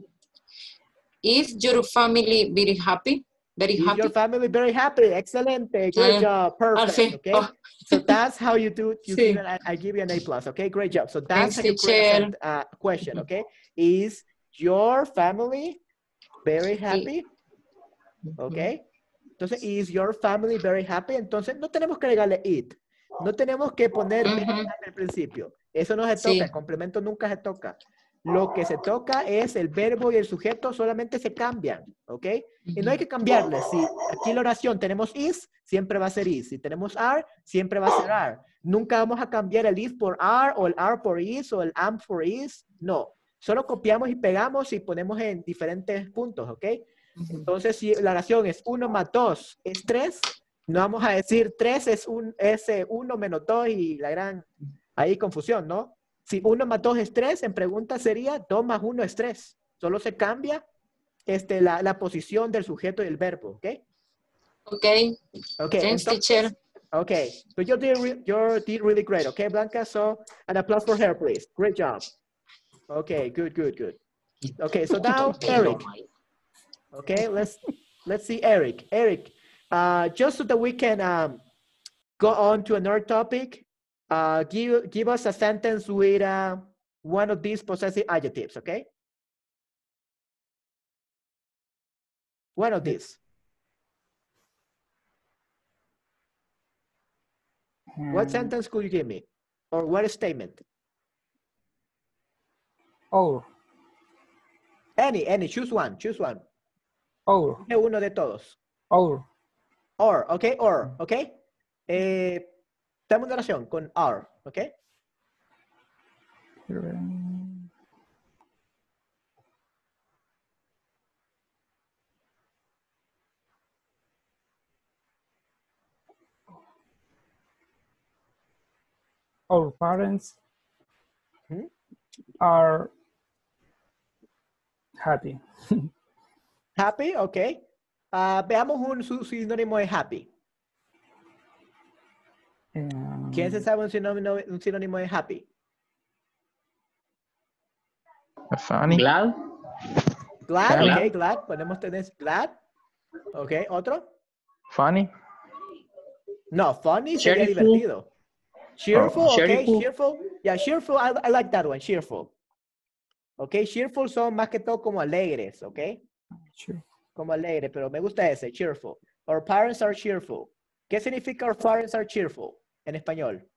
Is your family very happy? Very happy? your family very happy? Excelente. Great job. Perfect. Okay. oh. So that's how you do. You Sí. give an, I give you an A plus. Okay. Great job. So that's Thanks, how you teacher. present a question. Okay. Is your family very happy? Okay. Entonces, is your family very happy? Entonces, no tenemos que agregarle it. No tenemos que poner happy al principio. Eso no se Sí. toca. El complemento nunca se toca. Lo que se toca es el verbo y el sujeto solamente se cambian, ¿ok? Y no hay que cambiarle. Si aquí la oración tenemos is, siempre va a ser is. Si tenemos are, siempre va a ser are. Nunca vamos a cambiar el is por are o el are por is o el am por is. No. Solo copiamos y pegamos y ponemos en diferentes puntos, ¿ok? Entonces, si la oración es 1 más 2 es 3, no vamos a decir 3 es, un, es 1 menos 2 y la gran, ahí confusión, ¿no? Si 1 más 2 es 3, en pregunta sería 2 más 1 es 3. Solo se cambia este, la, la posición del sujeto y el verbo, ¿ok? Okay. Okay, Thanks, teacher. Okay, so you did, re- you did really great, okay, Blanca? So, an applause for her, please. Great job. Okay, good, good, good. Okay, so now Eric. Okay, let's let's see Eric. Eric, uh, just so that we can um, go on to another topic, uh, give give us a sentence with uh, one of these possessive adjectives, okay? One of these. What Um, sentence could you give me? Or what statement? Oh. Any, any, choose one, choose one. or, Uno de todos. or. Or, okay, or, okay. Eh, dame una oración con okay? um, Our parents Hmm? are happy. Happy, okay. Ah, veamos un su- sinónimo de happy. Um, ¿Quién se sabe un sinónimo, un sinónimo de happy? Funny. Glad. Glad, Glad. okay, glad. Podemos tener glad. Okay, otro. Funny. No, funny sería Cheerful. divertido. Cheerful, Oh, okay, cheerful. cheerful. Yeah, cheerful, I, I like that one, cheerful. Okay, cheerful son más que todo como alegres, okay? sure. Como alegre, pero me gusta ese, cheerful. Our parents are cheerful. ¿Qué significa our parents are cheerful en español?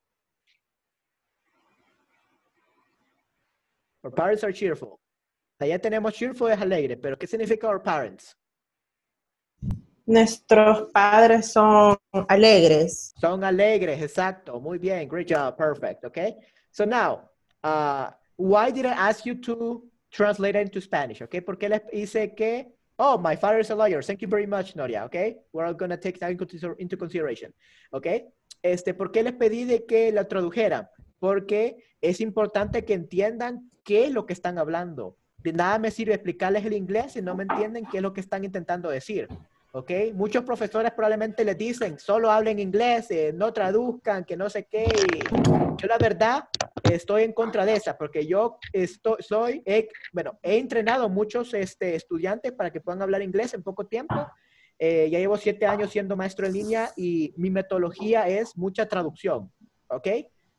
Our parents are cheerful. Allá tenemos cheerful es alegre, pero ¿qué significa our parents? Nuestros padres son alegres. Son alegres, exacto. Muy bien, great job, perfect, okay? So now, uh, why did I ask you to translate it into Spanish, okay? Porque les hice que, oh, my father is a lawyer. Thank you very much, Noria, okay? We're all gonna take that into into consideration, okay? Este, ¿por qué les pedí de que la tradujeran? Porque es importante que entiendan qué es lo que están hablando. De nada me sirve explicarles el inglés si no me entienden qué es lo que están intentando decir. ¿ok? Muchos profesores probablemente les dicen, solo hablen inglés, eh, no traduzcan, que no sé qué. yo la verdad estoy en contra de esa, porque yo estoy, soy, he- bueno, he entrenado muchos este, estudiantes para que puedan hablar inglés en poco tiempo. Eh, ya llevo siete años siendo maestro en línea y mi metodología es mucha traducción, ¿ok?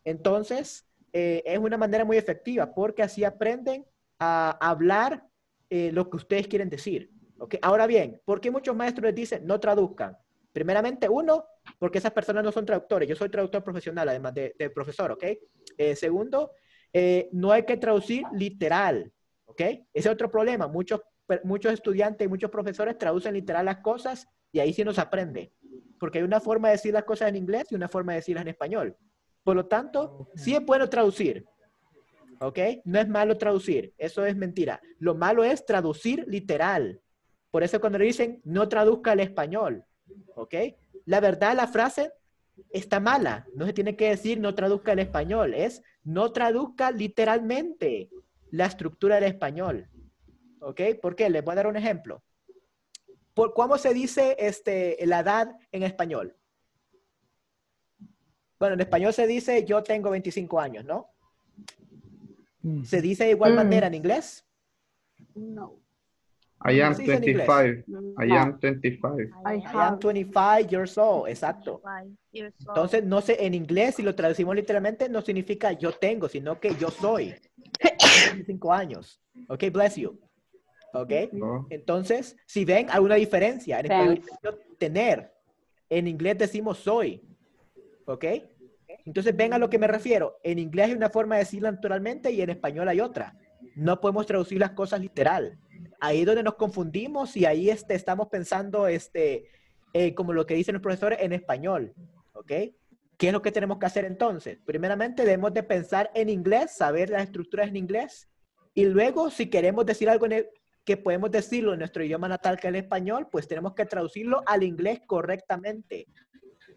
Entonces, eh, es una manera muy efectiva porque así aprenden a hablar eh, lo que ustedes quieren decir. ¿ok? Ahora bien, ¿por qué muchos maestros les dicen no traduzcan? Primeramente, uno, porque esas personas no son traductores. Yo soy traductor profesional, además de, de profesor, ¿ok? Eh, segundo, eh, no hay que traducir literal, ¿ok? Ese es otro problema. Muchos, muchos estudiantes y muchos profesores traducen literal las cosas y ahí sí nos aprende. Porque hay una forma de decir las cosas en inglés y una forma de decirlas en español. Por lo tanto, sí es bueno traducir, ¿ok? No es malo traducir, eso es mentira. Lo malo es traducir literal. Por eso cuando le dicen no traduzca al español, ¿ok? La verdad, la frase está mala. No se tiene que decir no traduzca al español, es no traduzca literalmente la estructura del español, ¿ok? ¿Por qué? Les voy a dar un ejemplo. ¿Por cómo se dice este, la edad en español? Bueno, en español se dice yo tengo 25 años, ¿no? ¿Se dice de igual Mm. manera en inglés? No. I am Sí, es en inglés. 25. I No. am 25. I I am have 25 years old, exacto. Entonces, Entonces, no sé, en inglés, si lo traducimos literalmente, no significa yo tengo, sino que yo soy. 25 años. Ok, bless you. Ok. Entonces, si ven, hay una diferencia. En español decimos tener. En inglés decimos soy. ¿Ok? Entonces, ven a lo que me refiero. En inglés hay una forma de decirlo naturalmente y en español hay otra. No podemos traducir las cosas literal. Ahí es donde nos confundimos y ahí este, estamos pensando, este, eh, como lo que dicen los profesores, en español. ¿Ok? ¿Qué es lo que tenemos que hacer entonces? Primeramente, debemos de pensar en inglés, saber las estructuras en inglés. Y luego, si queremos decir algo en el- que podemos decirlo en nuestro idioma natal, que es el español, pues tenemos que traducirlo al inglés correctamente.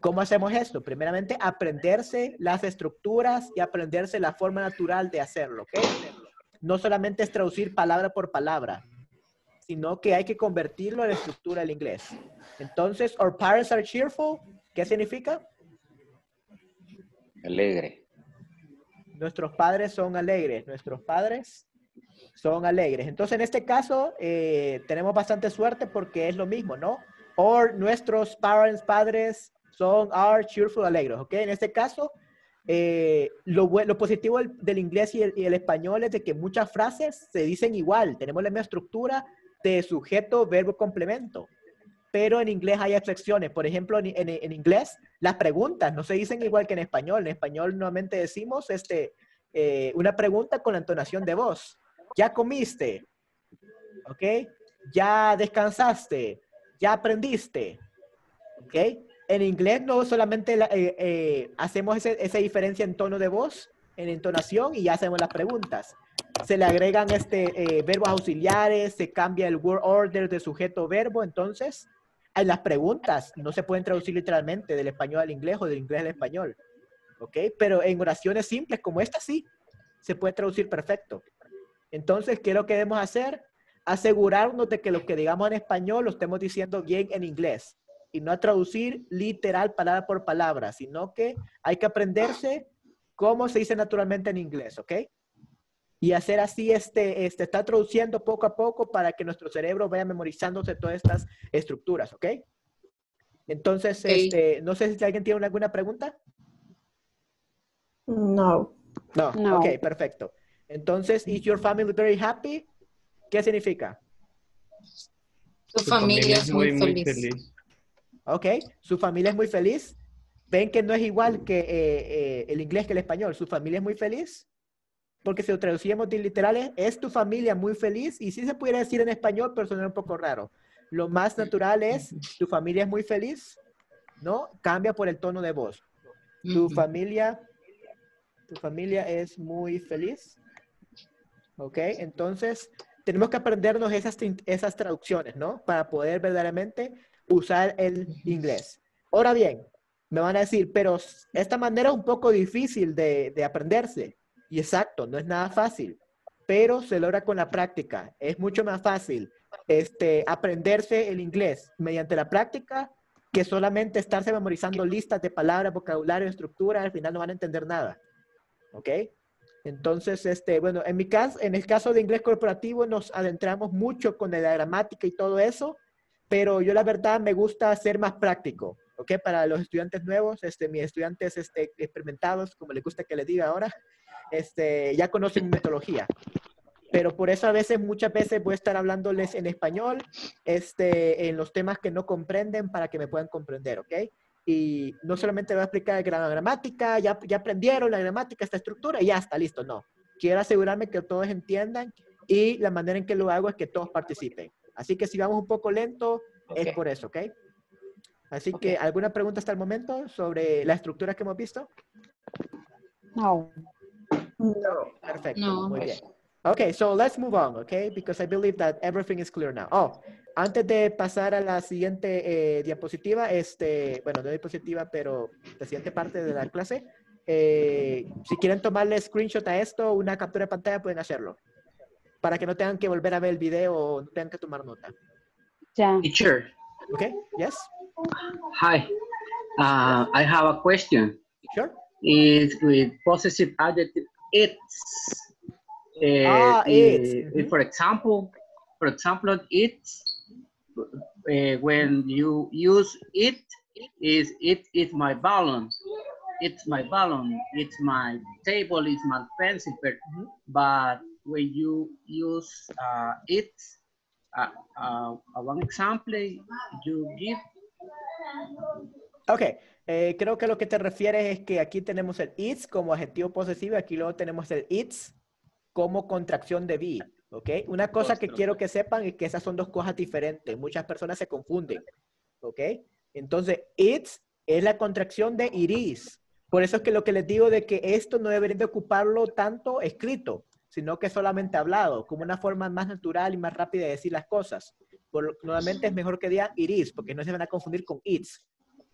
¿Cómo hacemos esto? Primeramente, aprenderse las estructuras y aprenderse la forma natural de hacerlo, ¿ok? No solamente es traducir palabra por palabra, sino que hay que convertirlo en la estructura del inglés. Entonces, our parents are cheerful, ¿qué significa? Alegre. Nuestros padres son alegres. Nuestros padres son alegres. Entonces, en este caso, eh, tenemos bastante suerte porque es lo mismo, ¿no? Or nuestros parents, padres, son are cheerful, alegres, ¿ok? En este caso, eh, lo, lo positivo del, del inglés y el, y el español es de que muchas frases se dicen igual. Tenemos la misma estructura de sujeto, verbo, complemento. Pero en inglés hay excepciones. Por ejemplo, en, en- en inglés, las preguntas no se dicen igual que en español. En español normalmente decimos este, eh, una pregunta con la entonación de voz. ¿Ya comiste? ¿Ok? ¿Ya descansaste? ¿Ya aprendiste? ¿Ok? En inglés no solamente la- eh, eh, hacemos esa diferencia en tono de voz, en entonación y ya hacemos las preguntas. Se le agregan este, eh, verbos auxiliares, se cambia el word order de sujeto-verbo, entonces en las preguntas no se pueden traducir literalmente del español al inglés o del inglés al español. ¿Ok? Pero en oraciones simples como esta sí, se puede traducir perfecto. Entonces, ¿qué es lo que debemos hacer? Asegurarnos de que lo que digamos en español lo estemos diciendo bien en inglés y no traducir literal palabra por palabra, sino que hay que aprenderse cómo se dice naturalmente en inglés, ¿ok? Y hacer así, este, este, está traduciendo poco a poco para que nuestro cerebro vaya memorizándose todas estas estructuras, ¿ok? Entonces, este, no sé si alguien tiene alguna pregunta. No. No. No. Ok, perfecto. Entonces, is your family very happy? ¿Qué significa? Tu familia es muy, feliz. Ok, su familia es muy feliz. Ven que no es igual que eh, eh, el inglés que el español. Su familia es muy feliz. Porque si lo traducíamos de literales, es tu familia muy feliz. Y sí se pudiera decir en español, pero suena un poco raro. Lo más natural es, tu familia es muy feliz, ¿no? Cambia por el tono de voz. Tu familia, tu familia es muy feliz. ¿Ok? Entonces, tenemos que aprendernos esas, esas traducciones, ¿no? Para poder verdaderamente usar el inglés. Ahora bien, me van a decir, pero esta manera es un poco difícil de, de aprenderse. Y exacto, no es nada fácil, pero se logra con la práctica. Es mucho más fácil este, aprenderse el inglés mediante la práctica que solamente estarse memorizando listas de palabras, vocabulario, estructura, al final no van a entender nada. ¿Ok? Entonces, este, bueno, en mi caso, en el caso de inglés corporativo nos adentramos mucho con la gramática y todo eso, pero yo la verdad me gusta ser más práctico, ¿ok? Para los estudiantes nuevos, este, mis estudiantes este, experimentados, como les gusta que les diga ahora, este, ya conocen mi metodología. Pero por eso a veces, muchas veces voy a estar hablándoles en español, este, en los temas que no comprenden para que me puedan comprender, ¿ok? Y no solamente voy a explicar gra- gramática, ya, ya aprendieron la gramática, esta estructura y ya está, listo, no. Quiero asegurarme que todos entiendan y la manera en que lo hago es que todos participen. Así que si vamos un poco lento, es Ok. por eso, ¿ok? Así que, ¿alguna pregunta hasta el momento sobre la estructura que hemos visto? No. No. Perfecto, No, muy bien. Okay, so let's move on, okay? Because I believe that everything is clear now. Oh, antes de pasar a la siguiente eh, diapositiva, este, bueno, no diapositiva, pero la siguiente parte de la clase, eh, si quieren tomarle screenshot a esto, una captura de pantalla, pueden hacerlo. Para que no tengan que volver a ver el video o no tengan que tomar nota. Ya. Teacher, Okay, yes, hi. Uh, I have a question. sure. Is with possessive adjective it's Uh, Ah, it's, uh, mhm. For example, for example, it's uh, when you use it is it is my balloon. It's my balloon. It's my table. It's my pencil. But, but when you use uh, it, uh, uh, one example you give Ok, eh, creo que lo que te refieres es que aquí tenemos el it's como adjetivo posesivo aquí luego tenemos el it's como contracción de be. ¿Ok? Una cosa que quiero que sepan es que esas son dos cosas diferentes. Muchas personas se confunden. ¿Ok? Entonces, it's es la contracción de it is. Por eso es que lo que les digo de que esto no deberían de ocuparlo tanto escrito, sino que solamente hablado, como una forma más natural y más rápida de decir las cosas. Por, nuevamente es mejor que digan it is, porque no se van a confundir con it's.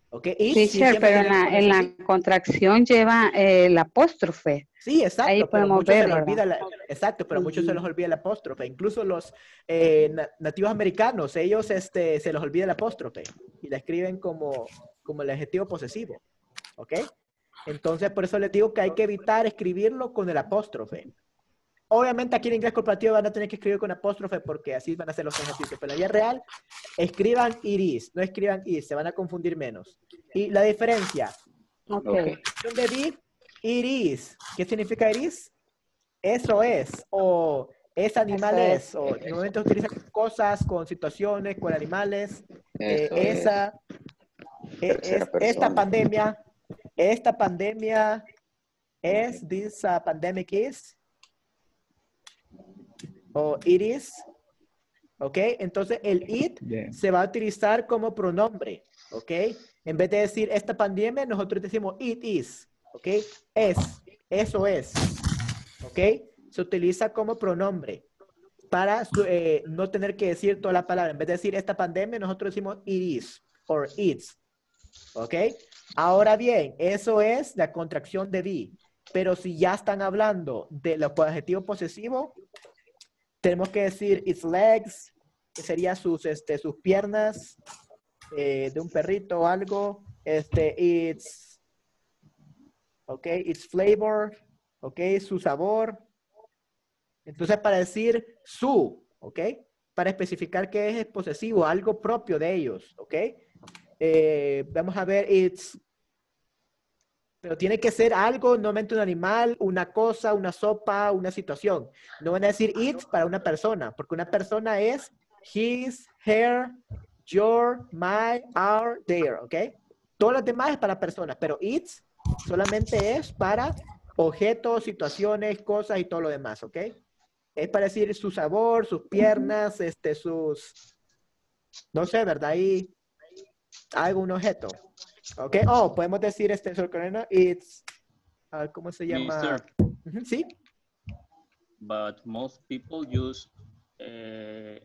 ¿Ok? It's sí pero en la, en contracción lleva eh, el apóstrofe. Sí, exacto. Ahí pero podemos muchos se ver, les ¿verdad? olvida la- exacto, pero a muchos se les olvida el apóstrofe. Incluso los eh, na- nativos americanos, ellos este, se les olvida el apóstrofe y la escriben como, como el adjetivo posesivo. ¿Ok? Entonces, por eso les digo que hay que evitar escribirlo con el apóstrofe. Obviamente aquí en inglés corporativo van a tener que escribir con apóstrofe porque así van a ser los ejercicios. Pero en la vida real, escriban iris, no escriban is, se van a confundir menos. Y la diferencia, Ok. contracción de be, iris. ¿Qué significa iris? Eso es. O es animal Eso es. O normalmente utilizan cosas con situaciones, con animales. Eh, es. esa. e- Tercera es- esta pandemia. Esta pandemia es. This uh, pandemic is. O it is. ¿Ok? Entonces el it Yeah. se va a utilizar como pronombre, ¿ok? En vez de decir esta pandemia, nosotros decimos it is, ¿ok? Es, eso es, ¿ok? Se utiliza como pronombre para su- eh, no tener que decir toda la palabra. En vez de decir esta pandemia, nosotros decimos it is or it's, ¿ok? Ahora bien, eso es la contracción de be. Pero si ya están hablando de los adjetivos posesivos, tenemos que decir its legs, que sería sus, este, sus piernas eh, de un perrito o algo. Este, its, ok, its flavor, ok, su sabor. Entonces, para decir su, ok, para especificar que es posesivo, algo propio de ellos, ok. Eh, vamos a ver, its, pero tiene que ser algo, normalmente un animal, una cosa, una sopa, una situación. No van a decir it para una persona, porque una persona es his, her, your, my, our, their, ¿ok? Todo lo demás es para personas, pero it solamente es para objetos, situaciones, cosas y todo lo demás, ¿ok? Es para decir su sabor, sus piernas, este, sus, no sé, ¿verdad? Ahí algún objeto. ¿Ok? Oh, podemos decir este, Sor Corina, it's, ¿cómo se llama? Mister, Sí, but most people use uh,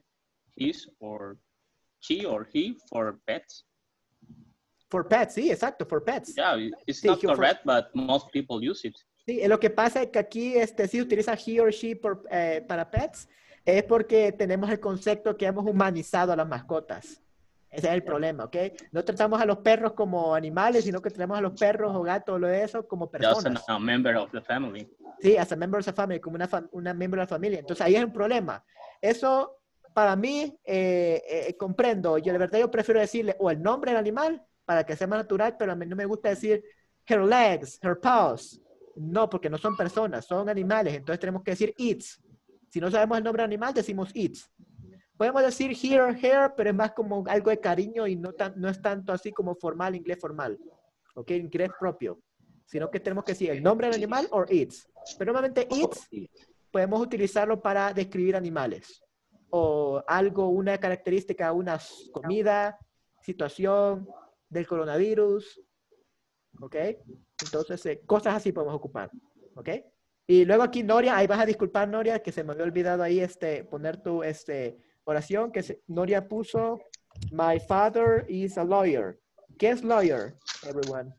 his or she or he for pets. for pets, sí, exacto, for pets. Yeah, it's Sí, not for- correct, but most people use it. Sí, eh, lo que pasa es que aquí este, sí utiliza he or she por, eh, para pets, es porque tenemos el concepto que hemos humanizado a las mascotas. Ese es el problema, ¿ok? No tratamos a los perros como animales, sino que tenemos a los perros o gatos o lo de eso como personas. a, a member of the family. Sí, as a member of the family, como una, fam- una miembro de la familia. Entonces ahí es un problema. Eso, para mí, eh, eh, comprendo. Yo de verdad yo prefiero decirle o el nombre del animal para que sea más natural, pero a mí no me gusta decir her legs, her paws. No, porque no son personas, son animales. Entonces tenemos que decir its. Si no sabemos el nombre del animal, decimos its. Podemos decir here, here, pero es más como algo de cariño y no, tan, no es tanto así como formal, inglés formal. ¿Ok? Inglés propio. Sino que tenemos que decir el nombre del animal o its. Pero normalmente its podemos utilizarlo para describir animales. O algo, una característica, una comida, situación del coronavirus. ¿Ok? Entonces, eh, cosas así podemos ocupar. ¿Ok? Y luego aquí Noria, ahí vas a disculpar Noria, que se me había olvidado ahí este, poner tu este, oración, que se- Noria puso, my father is a lawyer. ¿Qué es lawyer, everyone?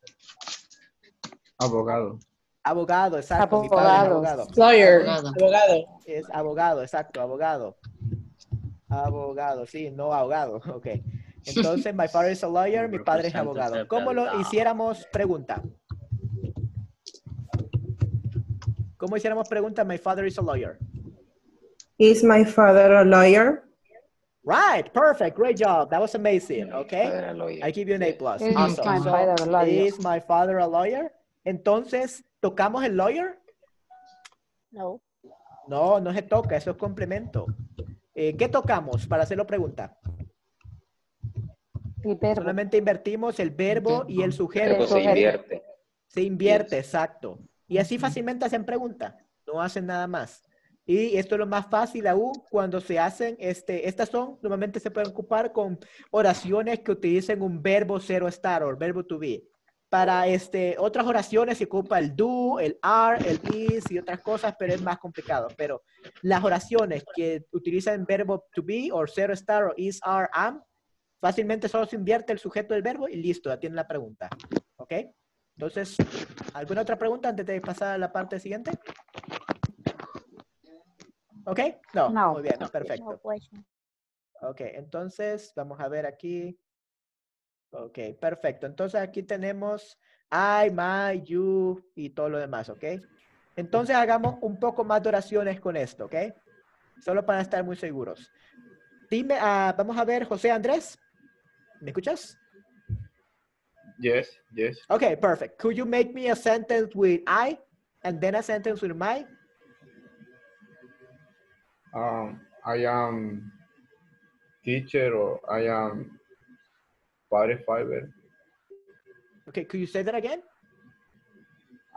Abogado. Abogado, exacto. Mi padre es Abogado. abogado. Lawyer, Abogado. abogado. Es abogado, exacto, abogado. Abogado, sí, no ahogado. Ok. Entonces, my father is a lawyer, mi padre es abogado. ¿Cómo lo hiciéramos? Pregunta. ¿Cómo hiciéramos pregunta? My father is a lawyer. Is my father a lawyer? Right, perfect, great job. That was amazing, okay? I give you an A plus. Is Awesome. my So, father a lawyer? Is my father a lawyer? Entonces, ¿tocamos el lawyer? No. No, no se toca, eso es complemento. Eh, ¿Qué tocamos para hacerlo pregunta? El verbo. Solamente invertimos el verbo y el El sujeto. verbo se invierte. Se invierte, exacto. Y así fácilmente hacen pregunta, no hacen nada más. Y esto es lo más fácil aún cuando se hacen, este, estas son, normalmente se pueden ocupar con oraciones que utilicen un verbo cero estar o el verbo to be. Para este, otras oraciones se ocupa el do, el are, el is y otras cosas, pero es más complicado. Pero las oraciones que utilizan verbo to be o cero estar o is, are, am, fácilmente solo se invierte el sujeto del verbo y listo, ya la pregunta. ¿Ok? Entonces, ¿alguna otra pregunta antes de pasar a la parte siguiente? ¿Ok? No, No. muy bien, perfecto. No. Ok, entonces vamos a ver aquí. Ok, perfecto. Entonces aquí tenemos I, my, you y todo lo demás, ¿ok? Entonces hagamos un poco más de oraciones con esto, ¿ok? Solo para estar muy seguros. Dime, ah, vamos a ver, José Andrés. ¿Me escuchas? Yes, yes. Okay, perfect. Could you make me a sentence with I and then a sentence with my? Um, I am teacher or I am firefighter. Okay, could you say that again?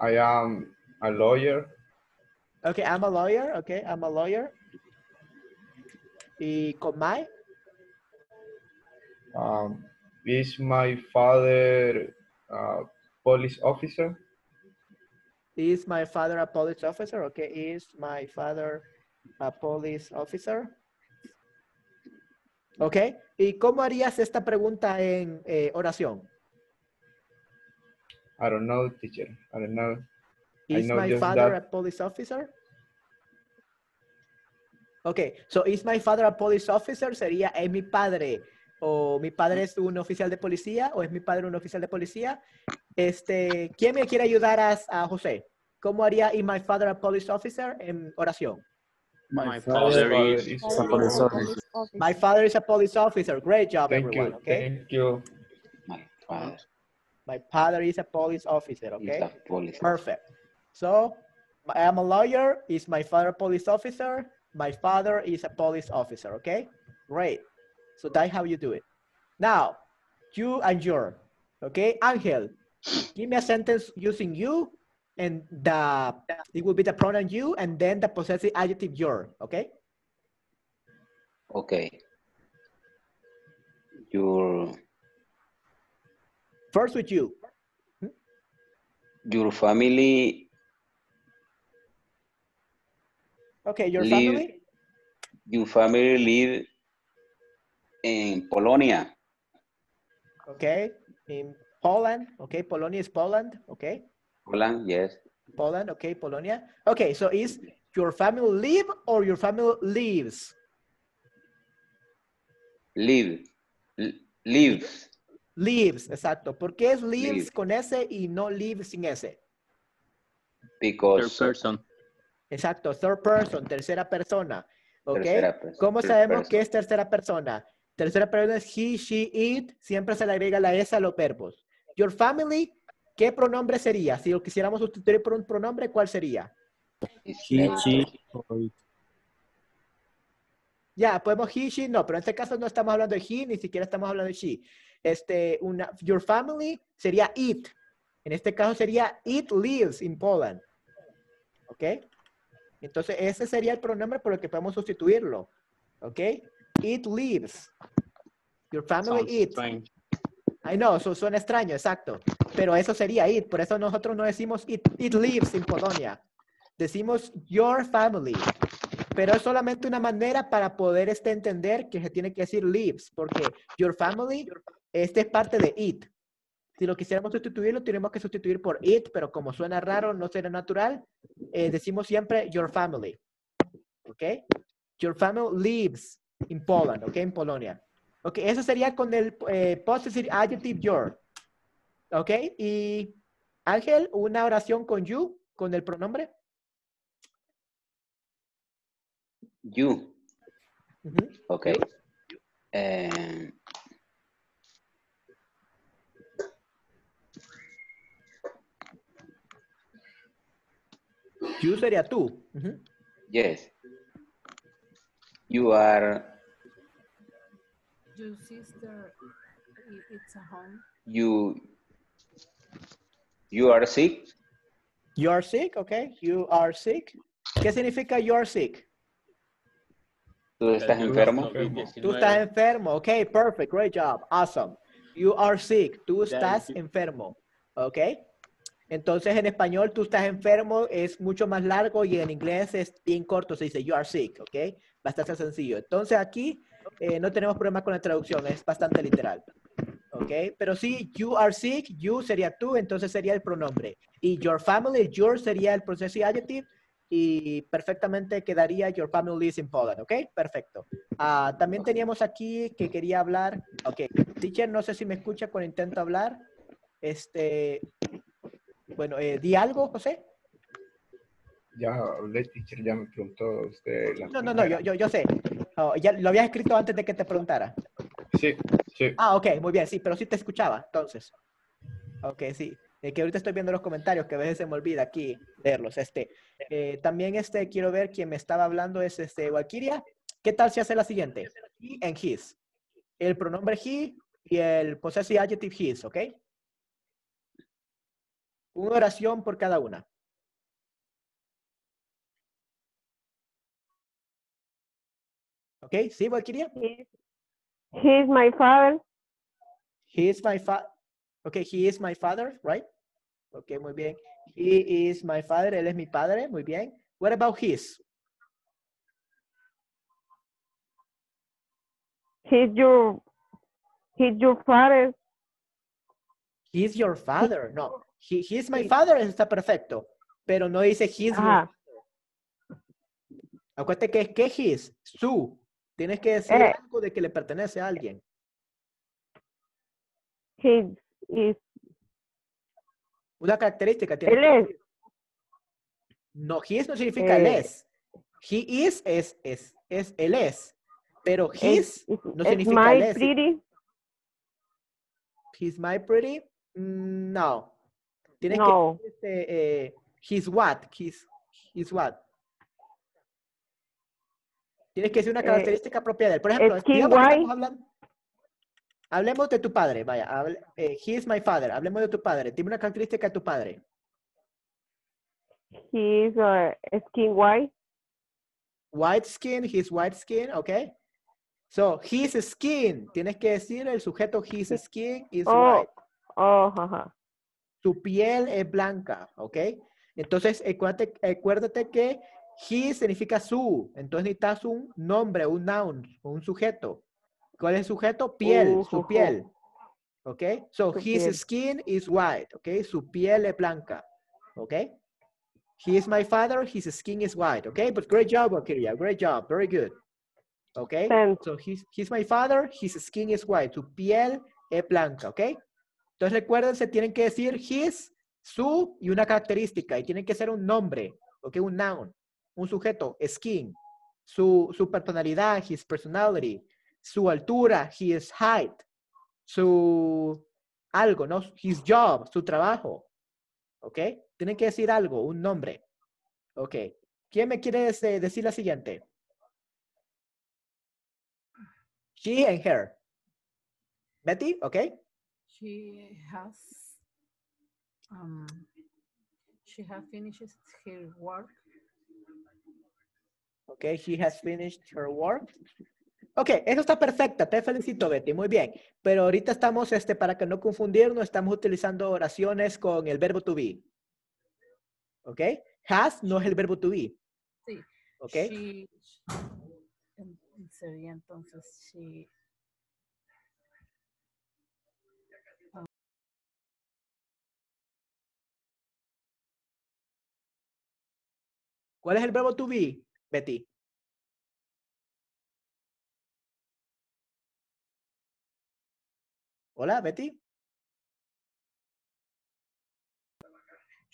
I am a lawyer. Okay, I'm a lawyer. Okay, I'm a lawyer. Y con my? Um, is my father a police officer? Is my father a police officer? Okay, is my father a police officer? Okay, ¿y cómo harías esta pregunta en eh, oración? I don't know, teacher. I don't know. I Is know my father that. a police officer? Okay, so is my father a police officer? Sería, ¿es mi padre? ¿O mi padre es un oficial de policía? ¿O es mi padre un oficial de policía? Este, ¿quién me quiere ayudar a, a José? ¿Cómo haría is my father a police officer en oración? My father is a police officer. My father is a police officer. Great job, Thank everyone. you. Okay. Thank you. My father My father is a police officer. is Okay. a police Perfect. So I am a lawyer. Is my father a police officer? My father is a police officer. Okay. Great. So that's how you do it. Now, you and your. Okay. Angel, give me a sentence using you and the it will be the pronoun you and then the possessive adjective your. Okay. Okay. Your First with you. Hmm? your family Okay. Your live family. your family live in Polonia. Okay. In Poland. Okay. Polonia is Poland. Okay. Poland, yes. Poland, okay, Polonia. Okay, so is your family live or your family lives? Live. L- lives. Lives, exacto. ¿Por qué es lives Live. con S y no lives sin S? third Because person. Exacto, third person, tercera persona. ¿Ok? Tercera persona, ¿Cómo third sabemos person. que es tercera persona? Tercera persona es he, she, it. Siempre se le agrega la S a los verbos. Your family, ¿qué pronombre sería? Si lo quisiéramos sustituir por un pronombre, ¿cuál sería? He, she. Ya, podemos he, she, no, pero en este caso no estamos hablando de he, ni siquiera estamos hablando de she. Este, una, your family sería it. En este caso sería it lives in Poland. ¿Ok? Entonces, ese sería el pronombre por el que podemos sustituirlo. ¿Ok? It lives. Your family Sounds it. strange. I know, eso suena extraño, exacto. Pero eso sería it. Por eso nosotros no decimos it, lives in Polonia. Decimos your family. Pero es solamente una manera para poder este, entender que se tiene que decir lives. Porque your family, este es parte de it. Si lo quisiéramos sustituirlo, tenemos que sustituir por it, pero como suena raro, no será natural, eh, decimos siempre your family. ¿Ok? Your family lives in Poland, ¿ok? En Polonia. Ok, eso sería con el eh, possessive adjective your. ¿Ok? Y Ángel, una oración con you, con el pronombre. You. Ujú. Okay. And You sería tú. Yes. You are Your sister, it's a home. you you are sick. You are sick, okay? You are sick. ¿Qué significa you are sick? Tú estás enfermo. Tú estás enfermo. Ok, perfect. Great job. Awesome. You are sick. Tú estás enfermo. Ok. Entonces en español tú estás enfermo es mucho más largo y en inglés es bien corto. Se dice you are sick. Ok. Bastante sencillo. Entonces aquí eh, no tenemos problema con la traducción. Es bastante literal. Ok. Pero sí, you are sick. You sería tú. Entonces sería el pronombre. Y your family, your sería el proceso adjective y perfectamente quedaría your family is in Poland, ¿ok? Perfecto. Ah, también teníamos aquí que quería hablar, ok, teacher, no sé si me escucha cuando intento hablar, este, bueno, eh, di algo, José. Ya hablé, teacher, ya me preguntó usted. la No, no, no, yo, yo sé. Oh, ya lo habías escrito antes de que te preguntara. Sí, sí. Ah, ok, muy bien, sí, pero sí te escuchaba, entonces. Ok, sí. Eh, que ahorita estoy viendo los comentarios, que a veces se me olvida aquí leerlos. Este, eh, también este, quiero ver quién me estaba hablando es este, Valkyria. ¿Qué tal si hace la siguiente? He and his. El pronombre he y el possessive adjective his, ¿ok? Una oración por cada una. ¿Ok? ¿Sí, Valkyria? He is my father. He is my father. Okay, he is my father, right? Okay, muy bien. He is my father. Él es mi padre. Muy bien. What about his? He's your he's your father. He's your father. No, he, he is my father. Está perfecto. Pero no dice he's your. Acuérdate que es que his, su. Tienes que decir Eh. algo de que le pertenece a alguien. He is Una característica tiene él que es. No, his no significa él Eh. es. He is es, es, es, él es. Pero his es, no es significa my él es. pretty. He's my pretty. Mm, No. Tienes No. que decir este, eh, he's what? He's, he's what? Tienes que decir una Eh, característica propia de él. Por ejemplo, digamos hablando. Hablemos de tu padre, vaya. hable- eh, he is my father. Hablemos de tu padre. Dime una característica de tu padre. He is uh, skin white. White skin, his white skin, okay? So, his skin. Tienes que decir el sujeto his skin is Oh, white. oh, ajá. Su piel es blanca, ¿ok? Entonces, acuérdate, acuérdate que he significa su. Entonces necesitas un nombre, un noun, un sujeto. ¿Cuál es el sujeto? Piel, su piel. ¿Ok? So, his piel. skin is white, ¿ok? Su piel es blanca, ¿ok? He is my father, his skin is white, ¿ok? But great job, Valkyria, great job, very good. ¿Ok? So, he's, he's my father, his skin is white, su piel es blanca, ¿ok? Entonces recuérdense, tienen que decir his, su y una característica y tiene que ser un nombre, ¿ok? Un noun, un sujeto, skin, su, su personalidad, his personality, su altura, his height, su algo, ¿no? His job, su trabajo, ¿ok? Tienen que decir algo, un nombre, ¿ok? ¿Quién me quiere decir la siguiente? She and her. Betty, ¿ok? She has um she has finished her work. Okay, she has finished her work. Ok, eso está perfecta. Te felicito, Betty. Muy bien. Pero ahorita estamos, este, para que no confundirnos, estamos utilizando oraciones con el verbo to be. Ok. Has no es el verbo to be. Sí. Ok. She, sería entonces she ¿Cuál es el verbo to be, Betty? Hola, Betty.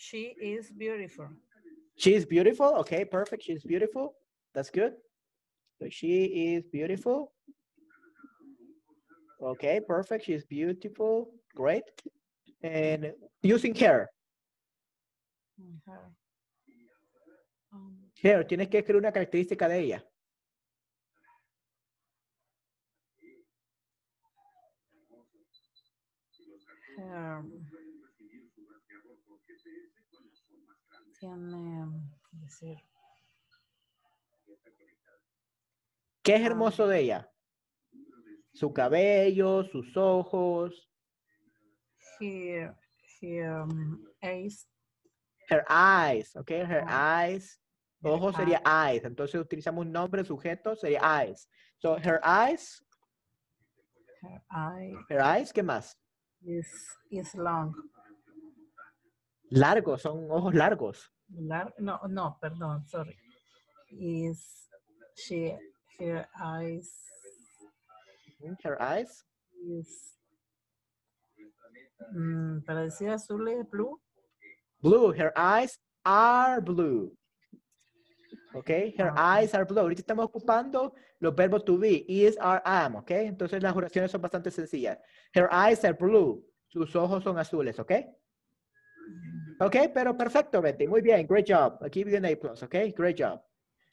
she is beautiful. She is beautiful. Okay, perfect. She's beautiful. That's good. So she is beautiful. Okay, perfect. She's beautiful. Great. And using. Her. Um, Her, tienes que escribir una característica de ella. her. Tiene, decir, ¿Qué es hermoso de ella? Su cabello, sus ojos, um, eyes, her eyes, ¿ok? Her Ah. eyes. Ojos sería eyes. Entonces utilizamos un nombre, sujeto, sería eyes. So, her eyes, her eye her eyes, ¿qué más? is, is long. Largos, son ojos largos. Lar- no, no, perdón, sorry. Is she, her eyes Her eyes. is, mm, para decir azul es blue. Blue, her eyes are blue. ¿Ok? Her Ah, eyes are blue. Ahorita estamos ocupando los verbos to be, is, are, am, ¿ok? Entonces las oraciones son bastante sencillas. Her eyes are blue. Sus ojos son azules, ¿ok? Ok, pero perfecto, Betty. Muy bien. Great job. I'll give you an A plus, ¿ok? Great job.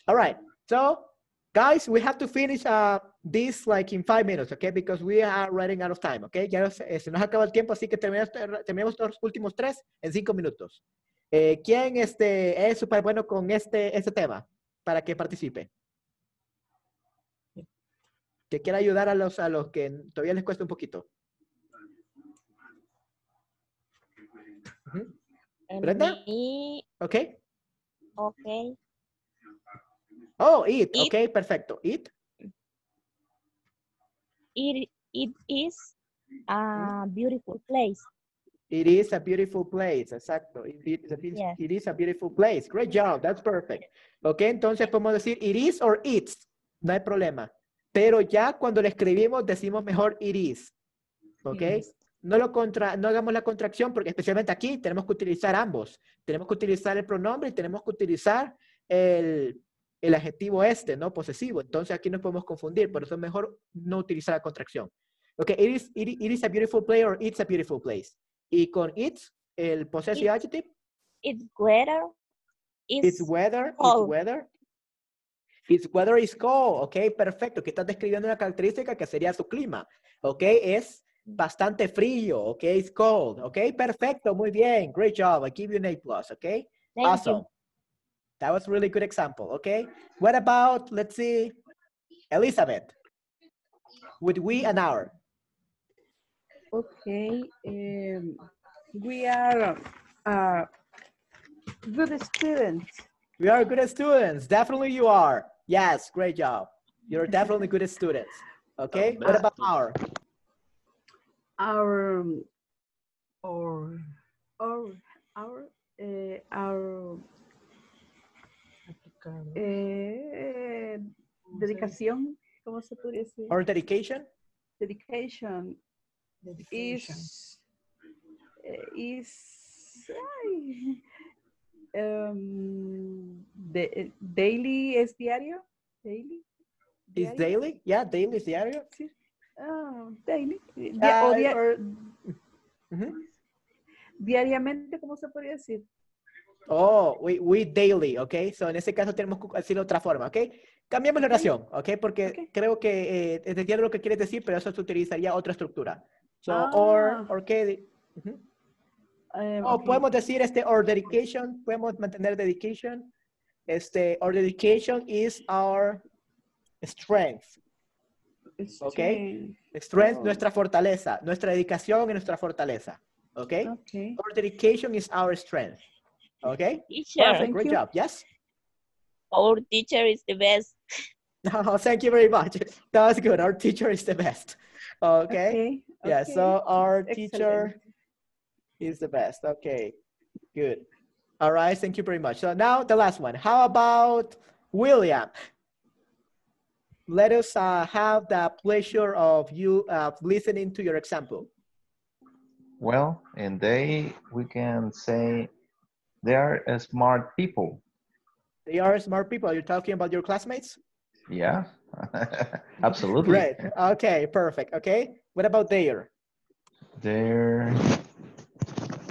All right. So, guys, we have to finish uh, this like in five minutes, ¿ok? Because we are running out of time, ¿ok? Ya eh, se nos acaba el tiempo, así que terminamos, terminamos los últimos tres en cinco minutos. Eh, ¿Quién este, es súper bueno con este, este tema para que participe? Que quiera ayudar a los, a los que todavía les cuesta un poquito. Brenda? ¿Ok? okay. Oh, it. It. Ok, perfecto. It. It, it is a beautiful place. It is a beautiful place. Exacto. It, is a, beau- Yes. it is a beautiful place. Great job. That's perfect. Ok, entonces podemos decir it is or it's. No hay problema. Pero ya cuando le escribimos decimos mejor it is. Ok. Is. No, lo contra, no hagamos la contracción porque especialmente aquí tenemos que utilizar ambos. Tenemos que utilizar el pronombre y tenemos que utilizar el, el adjetivo este, ¿no? Posesivo. Entonces aquí nos podemos confundir. Por eso es mejor no utilizar la contracción. Ok, it is, it, it is a beautiful place or it's a beautiful place. Y con it's, el possessive It- adjective, It's weather. it's It's weather, it's weather. It's weather is cold. Ok, perfecto. Que estás describiendo una característica que sería su clima. Ok, es bastante frío. Ok, it's cold. Ok, perfecto. Muy bien. Great job. I give you an A plus. Ok, Thank awesome. you. That was a really good example. Okay, what about, let's see, Elizabeth? With we an hour. Okay, um, we are uh, good students. We are good students. Definitely you are. Yes, great job. You're definitely good students. Okay, what about our? Our um, or or our uh, our eh, dedicación, ¿cómo se podría decir? Our dedication? Dedication is eh, is ay, um, de- eh, daily es diario daily Is daily? Yeah, daily is diario. ah, daily Dia- o dia- or- Ujú. diariamente cómo se podría decir Oh, we, we daily, ok. So en ese caso tenemos que decirlo de otra forma, ok. Cambiamos la oración, ok, porque creo que eh, entiendo lo que quieres decir, pero eso se utilizaría otra estructura. So, or, Ah. or qué. Ujú. Eh, O ok. podemos decir este or dedication, podemos mantener dedication. Este, or dedication is our strength. ¿Ok? Strength. Strength, Oh. nuestra fortaleza. Nuestra dedicación es nuestra fortaleza. ¿Ok? Okay. Our dedication is our strength. Okay? Teacher. Perfect. Great job. Yes? Our teacher is the best. Oh, thank you very much. That was good. Our teacher is the best. Okay. Yeah. So our Excellent. teacher is the best. Okay. Good. All right. Thank you very much. So now the last one. How about William? Let us uh, have the pleasure of you uh, listening to your example. Well, and they, we can say they are uh, smart people. They are smart people. You're you talking about your classmates? Yeah. Absolutely. Right. Okay, perfect. Okay. What about there? They're,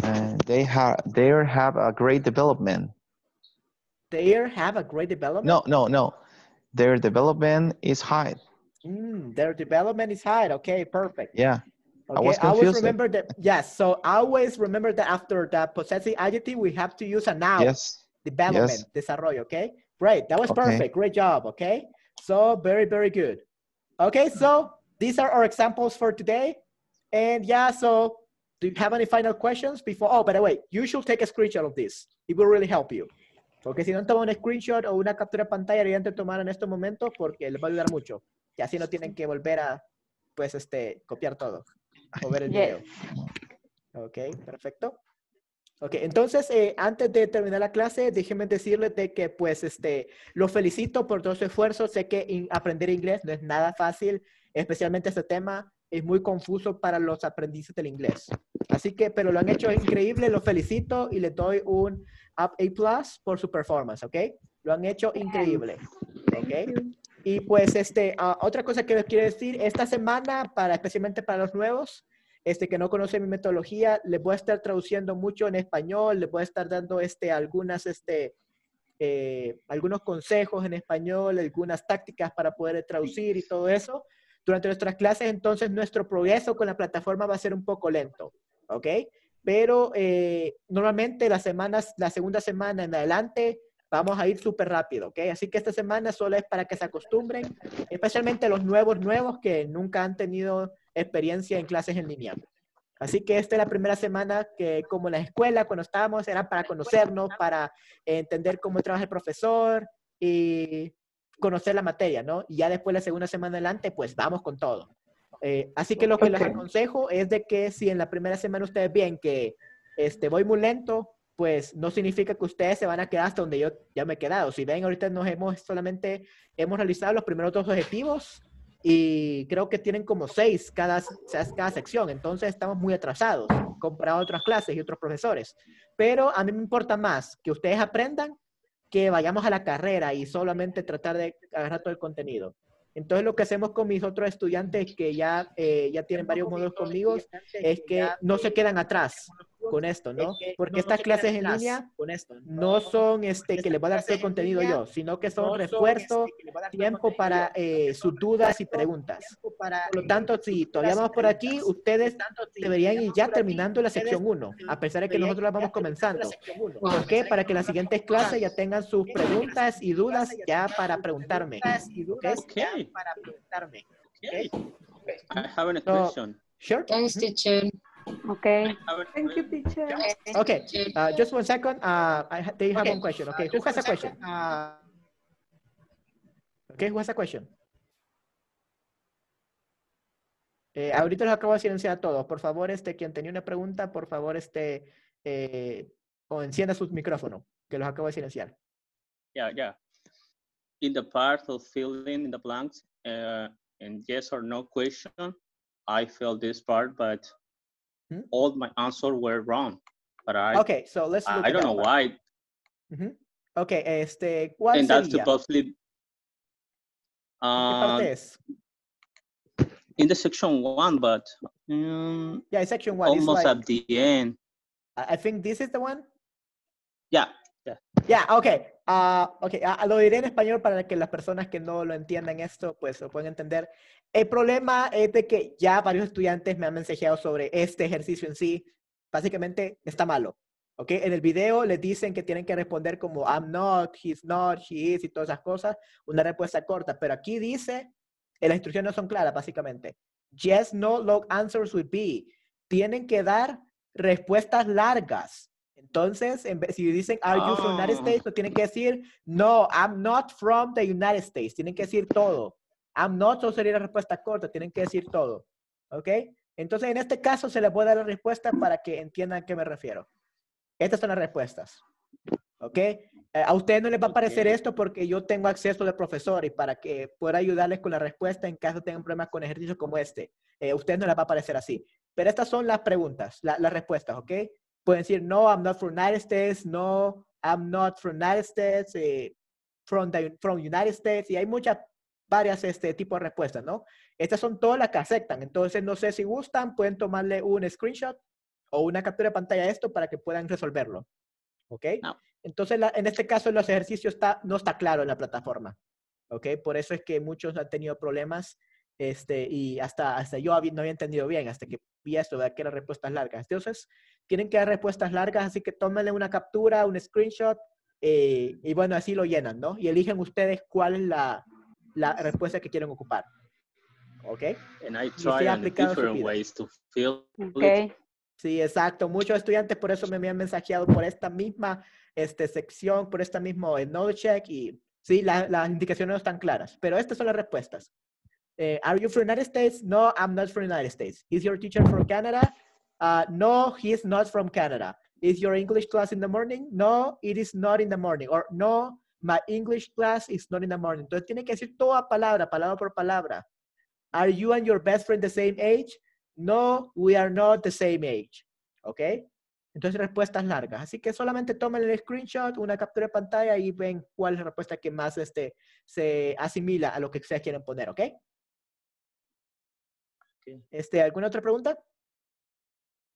uh, they have they have a great development. There have a great development. No, no, no. Their development is high. Mm, their development is high. Okay, perfect. Yeah. I Okay, was I always remember that. Yes, so I always remember that after the possessive adjective, we have to use a noun. Yes. Development, Yes. desarrollo. Okay, great. That was Okay. perfect. Great job. Okay, so very, very good. Okay, so these are our examples for today. And yeah, so do you have any final questions before? Oh, by the way, you should take a screenshot of this. It will really help you. Porque si no toman un screenshot o una captura de pantalla, deberían de tomar en estos momentos porque les va a ayudar mucho. Y así no tienen que volver a, pues, este, copiar todo o ver el video. Ok, perfecto. Ok, entonces, eh, antes de terminar la clase, déjenme decirles de que, pues, este, los felicito por todo su esfuerzo. Sé que in- aprender inglés no es nada fácil, especialmente este tema es muy confuso para los aprendices del inglés. Así que, pero lo han hecho increíble, los felicito y les doy un up A plus por su performance, ¿ok? Lo han hecho increíble, ¿ok? Y pues, este, ah, otra cosa que les quiero decir, esta semana, para, especialmente para los nuevos, este, que no conocen mi metodología, les voy a estar traduciendo mucho en español, les voy a estar dando este, algunas, este, eh, algunos consejos en español, algunas tácticas para poder traducir y todo eso. Durante nuestras clases, entonces, nuestro progreso con la plataforma va a ser un poco lento, ¿ok? Pero eh, normalmente las semanas, la segunda semana en adelante, vamos a ir súper rápido, ¿ok? Así que esta semana solo es para que se acostumbren, especialmente los nuevos, nuevos que nunca han tenido experiencia en clases en línea. Así que esta es la primera semana que, como en la escuela, cuando estábamos, era para conocernos, para entender cómo trabaja el profesor y conocer la materia, ¿no? Y ya después la segunda semana adelante, pues vamos con todo. Eh, así que lo que les Ok. aconsejo es de que si en la primera semana ustedes ven que este, voy muy lento, pues no significa que ustedes se van a quedar hasta donde yo ya me he quedado. Si ven, ahorita nos hemos solamente, hemos realizado los primeros dos objetivos y creo que tienen como seis cada, cada sección. Entonces estamos muy atrasados comparado a otras clases y otros profesores. Pero a mí me importa más que ustedes aprendan que vayamos a la carrera y solamente tratar de agarrar todo el contenido. Entonces lo que hacemos con mis otros estudiantes que ya, eh, ya tienen varios módulos conmigo es que no se quedan atrás con esto, ¿no? Porque estas clases en línea no son este que les voy a dar todo el contenido yo, sino que son refuerzo, tiempo para eh, sus dudas y preguntas. Por lo tanto, si todavía vamos por aquí, ustedes deberían ir ya terminando la sección 1, a pesar de que nosotros la vamos comenzando. ¿Por qué? Para que las siguientes clases ya tengan sus preguntas y dudas ya para preguntarme. ¿ok? Okay. Para preguntarme. I have a So, question. Sure. Thanks, teacher. Okay. Thank you, teacher. Okay, uh, just one second. Uh, I they have one question. Okay, who has a question? Okay, who has a question? Eh, ahorita los acabo de silenciar a todos. Por favor, este, quien tenía una pregunta, por favor, este, eh, o encienda su micrófono, que los acabo de silenciar. Yeah, yeah. In the part of filling in the blanks uh, and yes or no question, I filled this part, but Hmm? all my answers were wrong. But I, Okay, so let's I at don't know why. Ujú. Okay, este, ¿cuál And that's sería? supposedly ¿Qué um, parte es? in the section one, but um, Yeah, section one. Almost like, at the end. I I think this is the one. Yeah, yeah. Ya, ok. Ah, ok, ah, lo diré en español para que las personas que no lo entiendan esto, pues lo puedan entender. El problema es de que ya varios estudiantes me han mensajeado sobre este ejercicio en sí. Básicamente está malo. ¿Ok? En el video les dicen que tienen que responder como I'm not, he's not, she is y todas esas cosas. Una respuesta corta. Pero aquí dice, las instrucciones no son claras, básicamente. Yes, no, log answers would be. Tienen que dar respuestas largas. Entonces, en vez- si dicen, are you from United Oh. States? No tienen que decir, no, I'm not from the United States. Tienen que decir todo. I'm not, solo sería la respuesta corta. Tienen que decir todo. ¿Ok? Entonces, en este caso, se les puede dar la respuesta para que entiendan a qué me refiero. Estas son las respuestas. ¿Ok? Eh, a ustedes no les va a aparecer Ok. esto porque yo tengo acceso de profesor y para que pueda ayudarles con la respuesta en caso tengan problemas con ejercicios como este. Eh, a ustedes no les va a aparecer así. Pero estas son las preguntas, la- las respuestas, ¿ok? Pueden decir, no, I'm not from United States, no, I'm not from United States, eh, from, the, from United States, y hay muchas varias este, tipos de respuestas, ¿no? Estas son todas las que aceptan. Entonces, no sé si gustan, pueden tomarle un screenshot o una captura de pantalla a esto para que puedan resolverlo. ¿Ok? Entonces, la- en este caso, los ejercicios está, no está claro en la plataforma. ¿Ok? Por eso es que muchos han tenido problemas este, y hasta, hasta yo había- no había entendido bien hasta que vi esto, ¿verdad? Que eran respuestas largas. Entonces, tienen que dar respuestas largas, así que tómenle una captura, un screenshot eh, y bueno, así lo llenan, ¿no? Y eligen ustedes cuál es la, la respuesta que quieren ocupar. ¿Ok? And I Y try on different ways to fill it. Okay. Sí, exacto. Muchos estudiantes por eso me habían mensajeado por esta misma este, sección, por esta mismo eh, node check y sí, la- las indicaciones no están claras, pero estas son las respuestas. Eh, are you from United States? No, I'm not from United States. Is your teacher from Canada? Uh, no, he is not from Canada. Is your English class in the morning? No, it is not in the morning. Or no, my English class is not in the morning. Entonces tiene que decir toda palabra, palabra por palabra. Are you and your best friend the same age? No, we are not the same age. ¿Ok? Entonces respuestas largas. Así que solamente tomen el screenshot, una captura de pantalla y ven cuál es la respuesta que más este, se asimila a lo que ustedes quieren poner. ¿Ok? Este, ¿Alguna otra pregunta?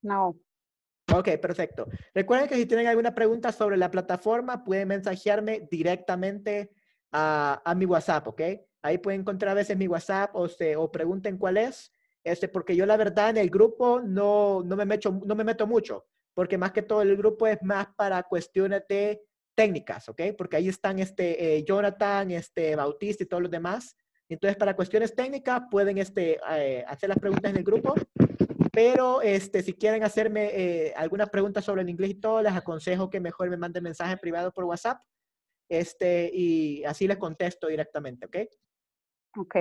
No. Ok, perfecto. Recuerden que si tienen alguna pregunta sobre la plataforma, pueden mensajearme directamente a, a mi WhatsApp, ¿ok? Ahí pueden encontrar a veces mi WhatsApp o, se, o pregunten cuál es, este, porque yo la verdad en el grupo no, no, me meto, no me meto mucho, porque más que todo el grupo es más para cuestiones de técnicas, ¿ok? Porque ahí están este, eh, Jonathan, este, Bautista y todos los demás. Entonces, para cuestiones técnicas pueden este, eh, hacer las preguntas en el grupo pero este, si quieren hacerme eh, algunas preguntas sobre el inglés y todo, les aconsejo que mejor me manden mensaje privado por WhatsApp este, y así les contesto directamente, ¿ok? Ok.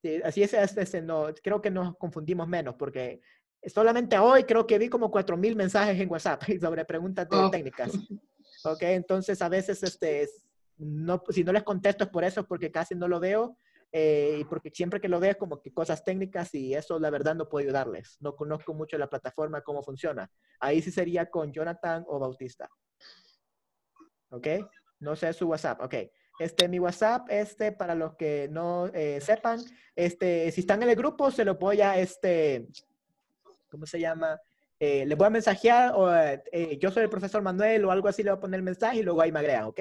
Sí, así es, es- es- no, creo que nos confundimos menos porque solamente hoy creo que vi como 4.000 mensajes en WhatsApp sobre preguntas Oh. técnicas. Ok, entonces a veces este, es- no, si no les contesto es por eso, porque casi no lo veo eh, porque siempre que lo veo como que cosas técnicas y eso la verdad no puedo ayudarles. No conozco mucho la plataforma, cómo funciona. Ahí sí sería con Jonathan o Bautista. ¿Ok? No sé su WhatsApp. Ok. Este, mi WhatsApp, este, para los que no eh, sepan, este, si están en el grupo, se lo voy a, este, ¿cómo se llama? Eh, les voy a mensajear, o eh, eh, yo soy el profesor Manuel o algo así, le voy a poner el mensaje y luego ahí me agregan, ¿ok?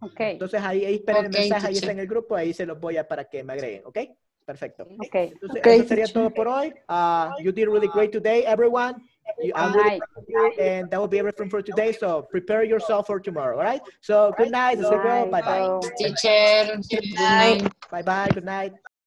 Ok. Entonces ahí, ahí esperen Ok, el mensaje, ahí está en el grupo, ahí se los voy a para que me agreguen, ¿ok? Perfecto. Ok. Entonces, Ok, eso sería teacher. todo por hoy. Uh, you did really great today, everyone. You, I'm Good really night. proud of you, and that will be everything for today. So prepare yourself for tomorrow, all right? So good night, as we go. Bye bye. Teacher, good night. Bye bye. Good night.